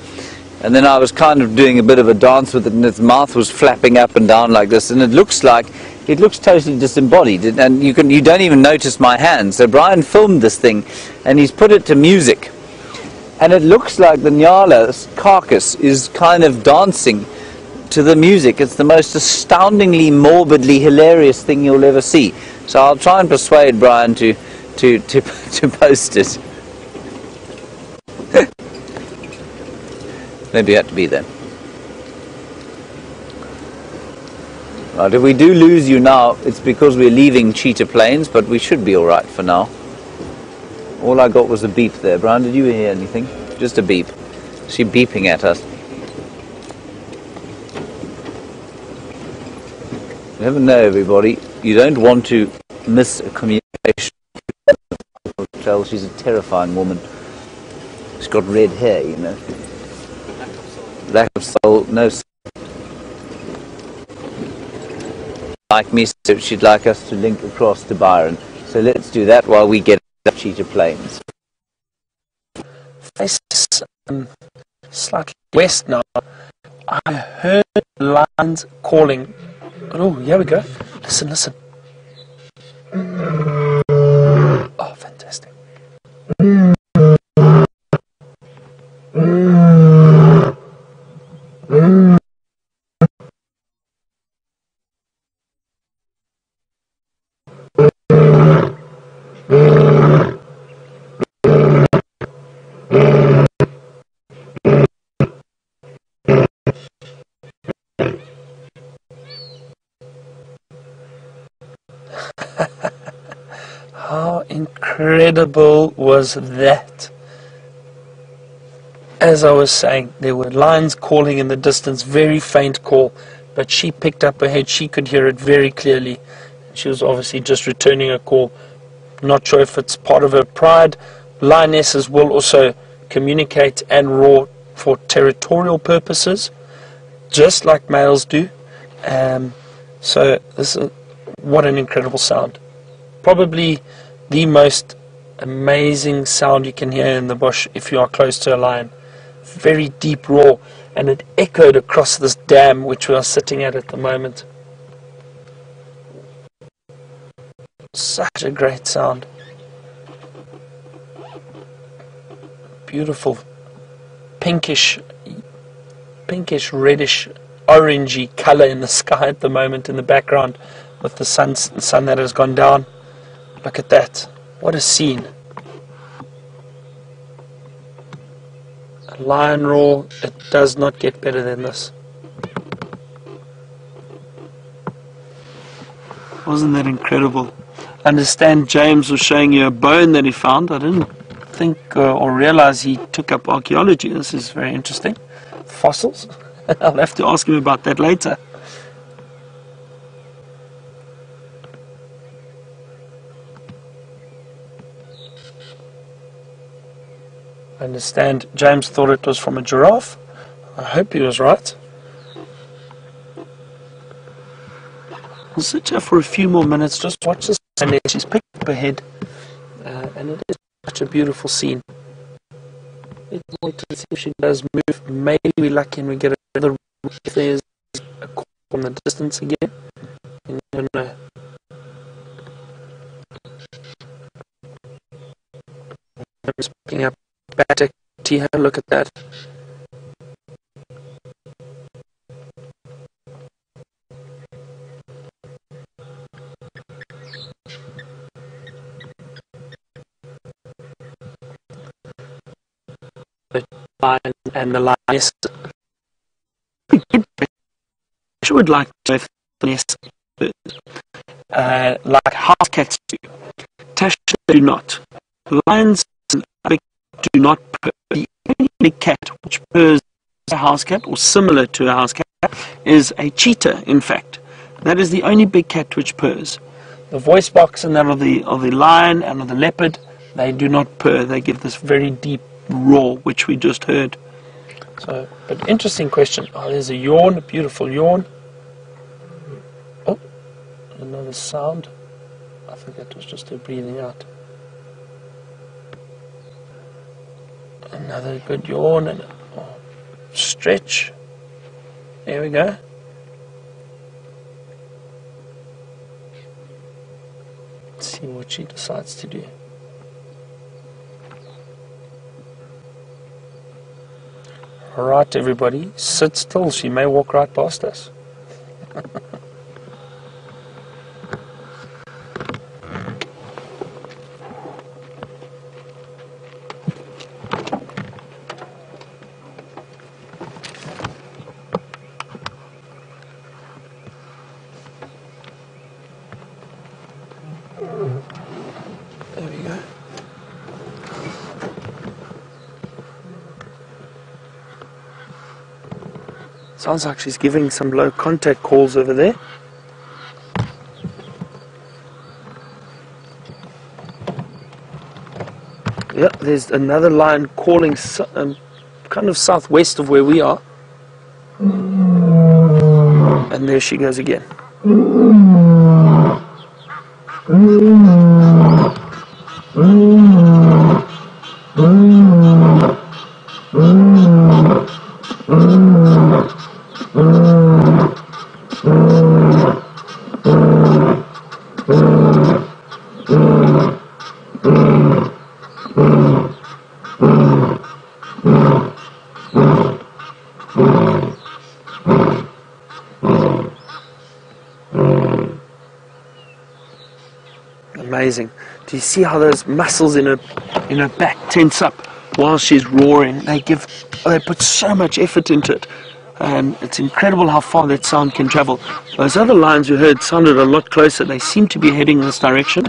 A: And then I was kind of doing a bit of a dance with it and its mouth was flapping up and down like this and it looks like it looks totally disembodied and you can you don't even notice my hand. So Brian filmed this thing and he's put it to music. And it looks like the Nyala's carcass is kind of dancing to the music. It's the most astoundingly morbidly hilarious thing you'll ever see. So I'll try and persuade Brian to to to, [laughs] to post it. [laughs] Maybe you have to be there. Right, if we do lose you now, it's because we're leaving Cheetah Plains, but we should be alright for now. All I got was a beep there. Brian, did you hear anything? Just a beep. She beeping at us. You never know, everybody. You don't want to miss a communication. She's a terrifying woman. She's got red hair, you know. Lack of soul, no soul. Like me, so she'd like us to link across to Byron. So let's do that while we get up Cheetah Plains.
C: Face um, slightly west now. I heard lions calling. Oh, here we go. Listen, listen. Oh, fantastic. Incredible was that? As I was saying, there were lions calling in the distance, very faint call, but she picked up her head. She could hear it very clearly. She was obviously just returning a call. Not sure if it's part of her pride. Lionesses will also communicate and roar for territorial purposes, just like males do. Um, so this is what an incredible sound. Probably the most amazing sound you can hear in the bush if you are close to a lion. Very deep roar, and it echoed across this dam which we are sitting at at the moment. Such a great sound. Beautiful, pinkish, pinkish, reddish, orangey color in the sky at the moment in the background with the sun, sun that has gone down. Look at that. What a scene. A lion roar, it does not get better than this. Wasn't that incredible? I understand James was showing you a bone that he found. I didn't think uh, or realize he took up archaeology. This is very interesting. Fossils? [laughs] I'll have to ask him about that later. I understand James thought it was from a giraffe. I hope he was right. We'll sit here for a few more minutes, just watch this and she's picked up her head. Uh, and it is such a beautiful scene. Let's wait to see if she does move. Maybe we're lucky and we get another if there's a call from the distance again. You don't know. Picking up back to look at that. The lion and the lioness. [laughs] I would like to have nest uh, like house cats do. Tash do not. Lions do not purr. The only cat which purrs a house cat or similar to a house cat is a cheetah, in fact. That is the only big cat which purrs. The voice box and that of the of the lion and of the leopard, they do not purr. They give this very deep roar which we just heard. So, but interesting question. Oh, there's a yawn, a beautiful yawn. Oh, another sound. I think that was just her breathing out. Another good yawn and stretch. There we go. Let's see what she decides to do. All right, everybody, sit still. She may walk right past us. [laughs] Sounds like she's giving some low contact calls over there. Yeah, there's another line calling um, kind of southwest of where we are. And there she goes again. Amazing. Do you see how those muscles in her in her back tense up while she's roaring? They give they put so much effort into it. Um, it's incredible how far that sound can travel. Those other lines we heard sounded a lot closer. They seem to be heading in this direction.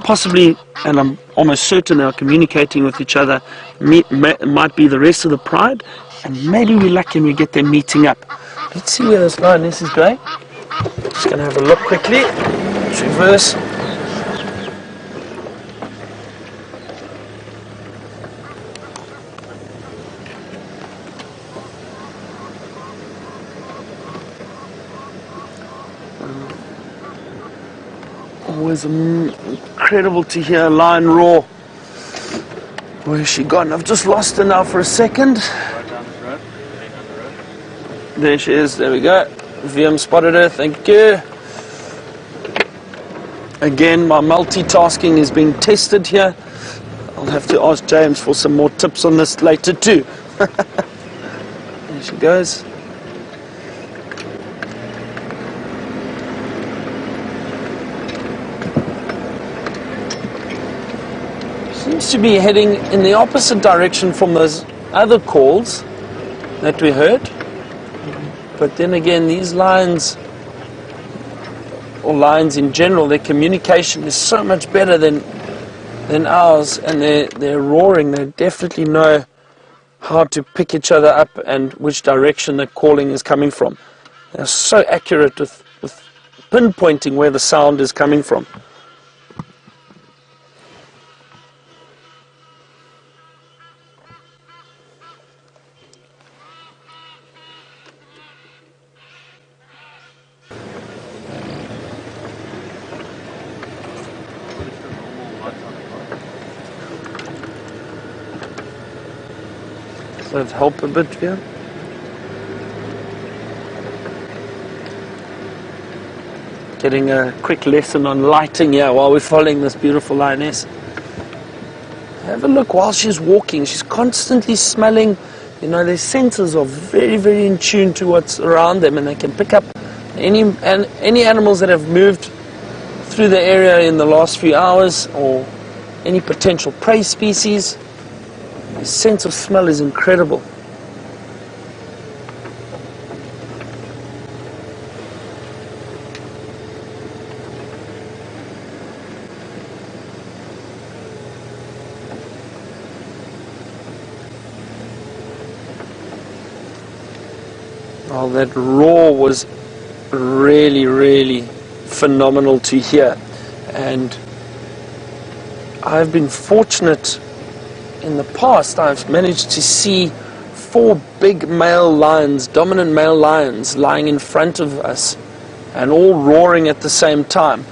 C: Possibly, and I'm almost certain they're communicating with each other, me, might be the rest of the pride, and maybe we're lucky and we get them meeting up. Let's see where this lioness is going. Just going to have a look quickly. Let's reverse. Mm, incredible to hear a lion roar. Where's she gone? I've just lost her now for a second. There she is. There we go. VM spotted her. Thank you. Again, my multitasking is being tested here. I'll have to ask James for some more tips on this later too. [laughs] there she goes. Seems to be heading in the opposite direction from those other calls that we heard. But then again, these lines, or lines in general, their communication is so much better than than ours, and they're, they're roaring. They definitely know how to pick each other up and which direction the calling is coming from. They're so accurate with, with pinpointing where the sound is coming from. That help a bit, yeah? Getting a quick lesson on lighting here while we're following this beautiful lioness. Have a look while she's walking. She's constantly smelling. You know, their senses are very, very in tune to what's around them, and they can pick up any and any animals that have moved through the area in the last few hours, or any potential prey species. The sense of smell is incredible. Oh, that roar was really, really phenomenal to hear. And I've been fortunate in the past, I've managed to see four big male lions, dominant male lions, lying in front of us and all roaring at the same time.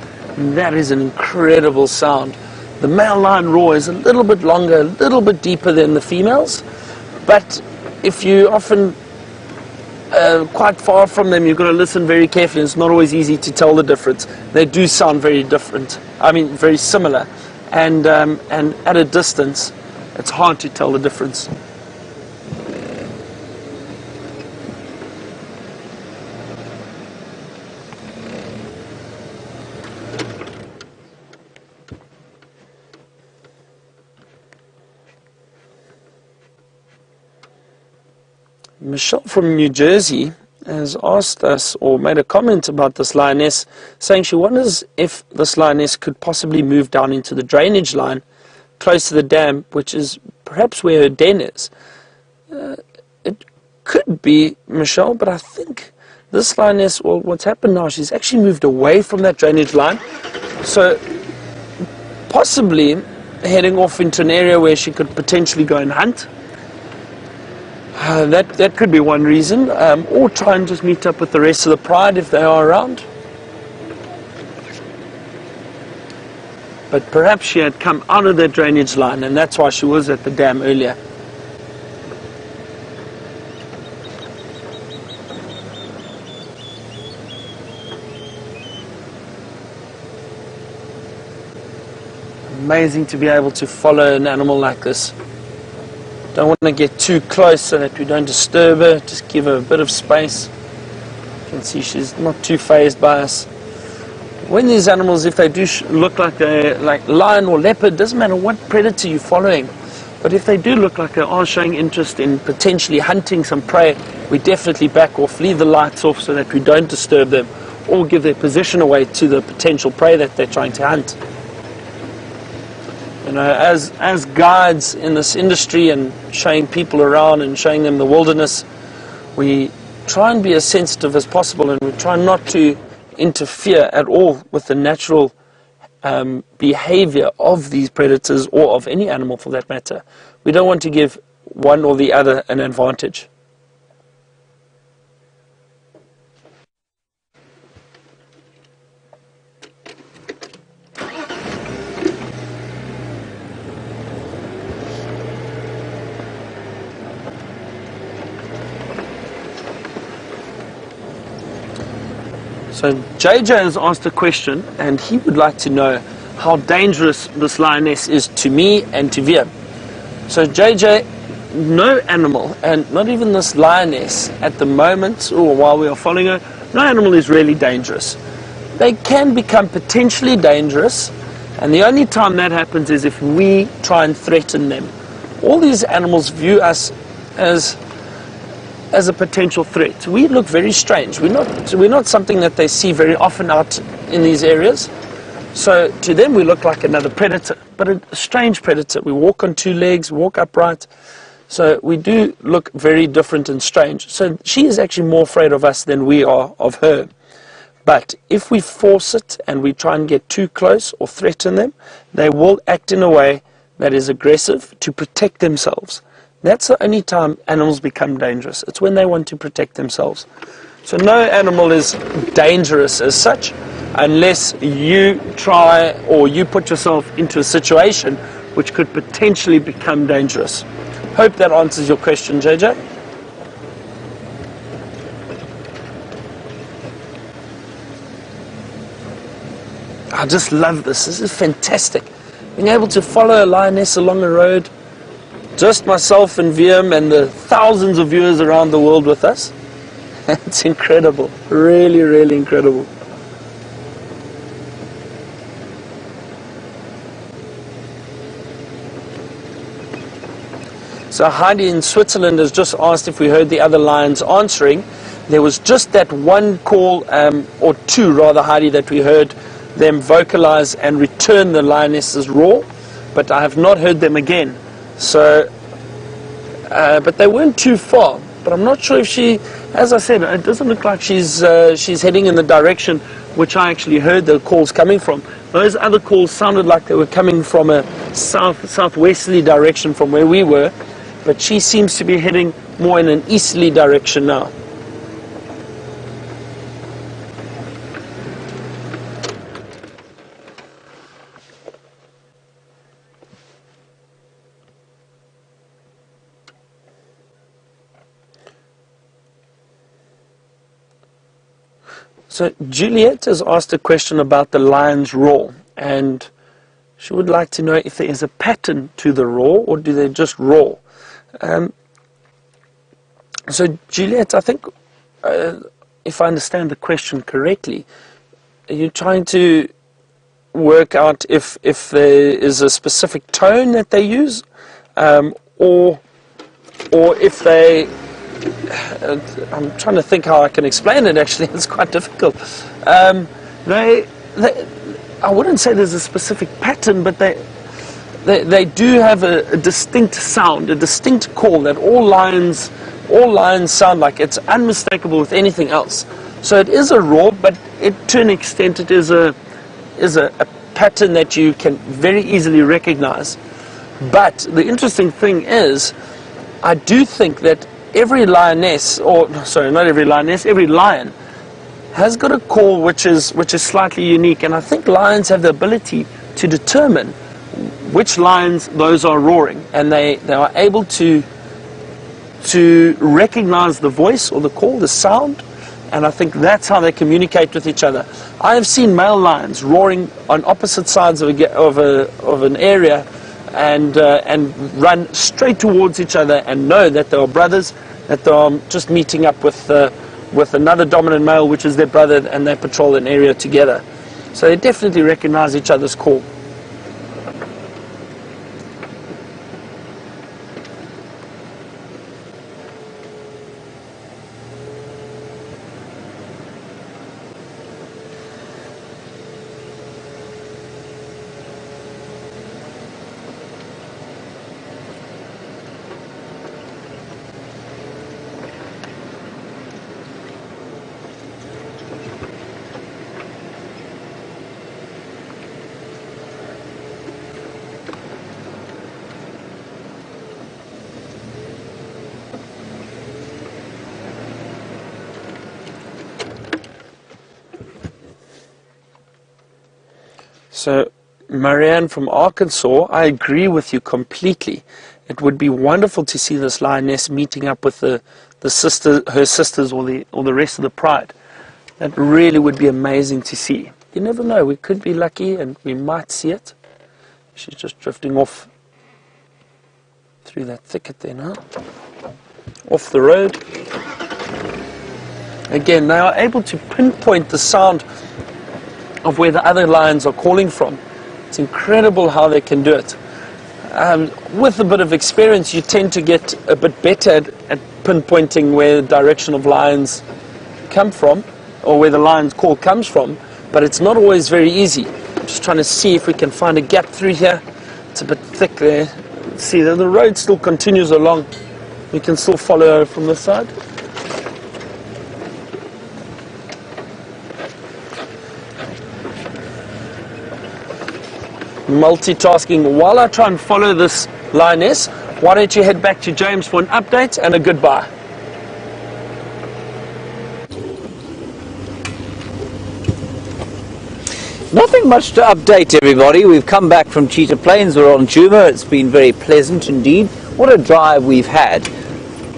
C: That is an incredible sound. The male lion roar is a little bit longer, a little bit deeper than the females, but if you often uh, quite far from them, you've got to listen very carefully. It's not always easy to tell the difference. They do sound very different. I mean, very similar, and um, and at a distance, it's hard to tell the difference. Michelle from New Jersey has asked us or made a comment about this lioness, saying she wonders if this lioness could possibly move down into the drainage line close to the dam, which is perhaps where her den is. Uh, it could be, Michelle, but I think this lioness, well, what's happened now, she's actually moved away from that drainage line. So possibly heading off into an area where she could potentially go and hunt. Uh, that, that could be one reason. Um, or try and just meet up with the rest of the pride if they are around. But perhaps she had come out of the drainage line and that's why she was at the dam earlier. Amazing to be able to follow an animal like this. Don't want to get too close so that we don't disturb her. Just give her a bit of space. You can see she's not too phased by us. When these animals, if they do look like a like lion or leopard, doesn't matter what predator you're following. But if they do look like they are showing interest in potentially hunting some prey, we definitely back off, leave the lights off so that we don't disturb them or give their position away to the potential prey that they're trying to hunt. You know, as, as guides in this industry and showing people around and showing them the wilderness, we try and be as sensitive as possible and we try not to interfere at all with the natural um, behavior of these predators or of any animal for that matter. We don't want to give one or the other an advantage. So JJ has asked a question and he would like to know how dangerous this lioness is to me and to Via. So JJ, no animal, and not even this lioness at the moment or while we are following her, no animal is really dangerous. They can become potentially dangerous and the only time that happens is if we try and threaten them. All these animals view us as as a potential threat. We look very strange. We're not, we're not something that they see very often out in these areas. So to them, we look like another predator, but a strange predator. We walk on two legs, walk upright. So we do look very different and strange. So she is actually more afraid of us than we are of her. But if we force it and we try and get too close or threaten them, they will act in a way that is aggressive to protect themselves. That's the only time animals become dangerous. It's when they want to protect themselves. So no animal is dangerous as such unless you try or you put yourself into a situation which could potentially become dangerous. Hope that answers your question, JJ. I just love this. This is fantastic. Being able to follow a lioness along a road, just myself and VM and the thousands of viewers around the world with us. [laughs] it's incredible. Really, really incredible. So Heidi in Switzerland has just asked if we heard the other lions answering. There was just that one call, um, or two rather, Heidi, that we heard them vocalize and return the lioness's roar, but I have not heard them again. So, uh, but they weren't too far. But I'm not sure if she, as I said, it doesn't look like she's uh, she's heading in the direction which I actually heard the calls coming from. Those other calls sounded like they were coming from a south southwesterly direction from where we were, but she seems to be heading more in an easterly direction now. So Juliet has asked a question about the lion's roar, and she would like to know if there is a pattern to the roar, or do they just roar? Um, so Juliet, I think, uh, if I understand the question correctly, are you're trying to work out if if there is a specific tone that they use, um, or or if they I'm trying to think how I can explain it. Actually, [laughs] it's quite difficult. Um, they, they, I wouldn't say there's a specific pattern, but they, they, they do have a, a, distinct sound, a distinct call that all lions, all lions sound like. It's unmistakable with anything else. So it is a roar, but it, to an extent, it is a, is a, a pattern that you can very easily recognize. But the interesting thing is, I do think that every lioness, or sorry, not every lioness, every lion has got a call which is which is slightly unique, and I think lions have the ability to determine which lions those are roaring, and they, they are able to to recognize the voice or the call, the sound, and I think that's how they communicate with each other. I have seen male lions roaring on opposite sides of, a, of, a, of an area and, uh, and run straight towards each other and know that they are brothers that they're just meeting up with, uh, with another dominant male, which is their brother, and they patrol an area together. So they definitely recognize each other's call. So, Marianne from Arkansas, I agree with you completely. It would be wonderful to see this lioness meeting up with the, the sister, her sisters or the, or the rest of the pride. That really would be amazing to see. You never know, we could be lucky and we might see it. She's just drifting off through that thicket there now. Off the road. Again, they are able to pinpoint the sound of where the other lions are calling from. It's incredible how they can do it. Um, with a bit of experience, you tend to get a bit better at, pinpointing where the direction of lions come from, or where the lion's call comes from, but it's not always very easy. I'm just trying to see if we can find a gap through here. It's a bit thick there. See, the road still continues along. We can still follow from this side. Multitasking. While I try and follow this lioness, why don't you head back to James for an update and a goodbye.
A: Nothing much to update everybody. We've come back from Cheetah Plains. We're on Djuma. It's been very pleasant indeed. What a drive we've had.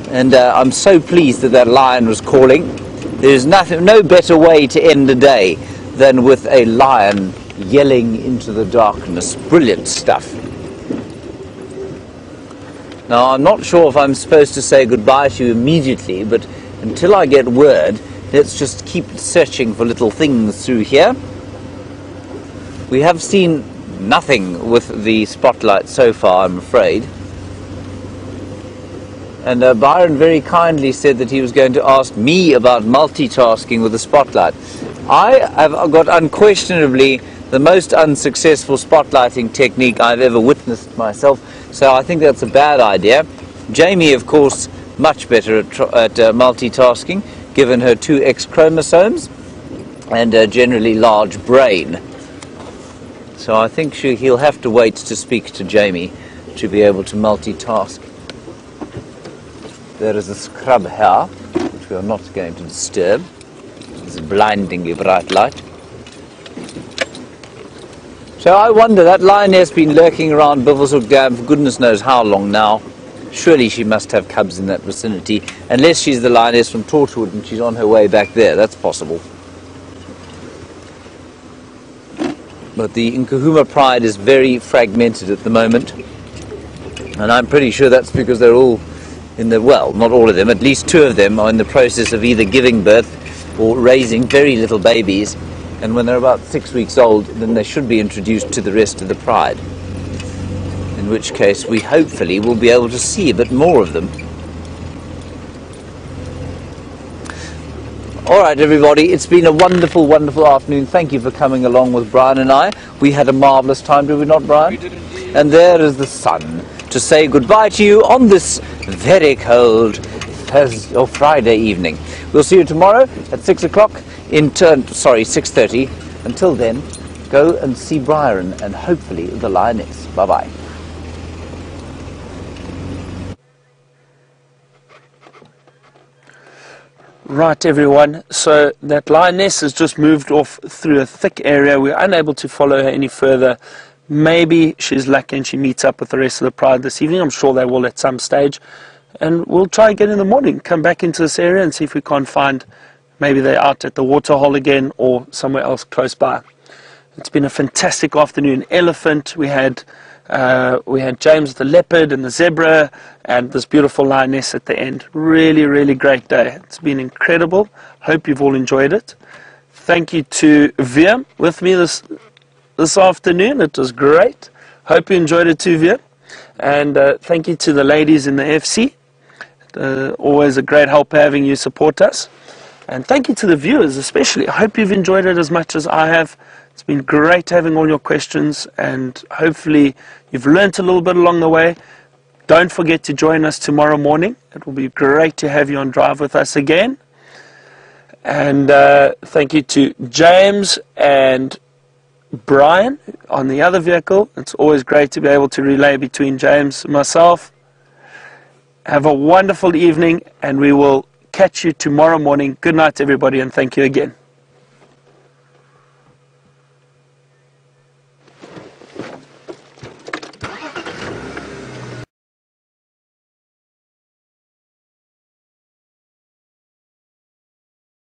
A: And uh, I'm so pleased that that lion was calling. There's nothing, no better way to end a day than with a lion yelling into the darkness. Brilliant stuff. Now, I'm not sure if I'm supposed to say goodbye to you immediately, but until I get word, let's just keep searching for little things through here. We have seen nothing with the spotlight so far, I'm afraid. And uh, Byron very kindly said that he was going to ask me about multitasking with the spotlight. I have got unquestionably the most unsuccessful spotlighting technique I've ever witnessed myself. So I think that's a bad idea. Jamie, of course, much better at, at uh, multitasking, given her two X chromosomes and a generally large brain. So I think she, he'll have to wait to speak to Jamie to be able to multitask. There is a scrub here, which we are not going to disturb. It's a blindingly bright light. So I wonder, that lioness been lurking around Buffelshoek Dam for goodness knows how long now. Surely she must have cubs in that vicinity, unless she's the lioness from Torchwood and she's on her way back there. That's possible. But the Nkuhuma pride is very fragmented at the moment. And I'm pretty sure that's because they're all in the, well, not all of them, at least two of them are in the process of either giving birth or raising very little babies. And when they're about six weeks old, then they should be introduced to the rest of the pride. In which case, we hopefully will be able to see a bit more of them. All right, everybody, it's been a wonderful, wonderful afternoon. Thank you for coming along with Brian and I. We had a marvellous time, did we not, Brian?
B: We did indeed.
A: And there is the sun to say goodbye to you on this very cold Thursday or Friday evening. We'll see you tomorrow at six o'clock. In turn, sorry, six thirty. Until then, go and see Brian and hopefully the lioness. Bye bye.
C: Right, everyone. So that lioness has just moved off through a thick area. We're unable to follow her any further. Maybe she's lucky and she meets up with the rest of the pride this evening. I'm sure they will at some stage. And we'll try again in the morning. Come back into this area and see if we can't find maybe they're out at the waterhole again or somewhere else close by. It's been a fantastic afternoon. Elephant, we had uh, we had James the leopard and the zebra and this beautiful lioness at the end. Really, really great day. It's been incredible. Hope you've all enjoyed it. Thank you to Veer with me this this afternoon. It was great. Hope you enjoyed it too, Veer. And uh, thank you to the ladies in the FC. Uh, always a great help having you support us. And thank you to the viewers, especially. I hope you've enjoyed it as much as I have. It's been great having all your questions, and hopefully, you've learnt a little bit along the way. Don't forget to join us tomorrow morning. It will be great to have you on Drive with us again. And uh, thank you to James and Brian on the other vehicle. It's always great to be able to relay between James and myself. Have a wonderful evening, and we will catch you tomorrow morning. Good night, everybody, and thank you again.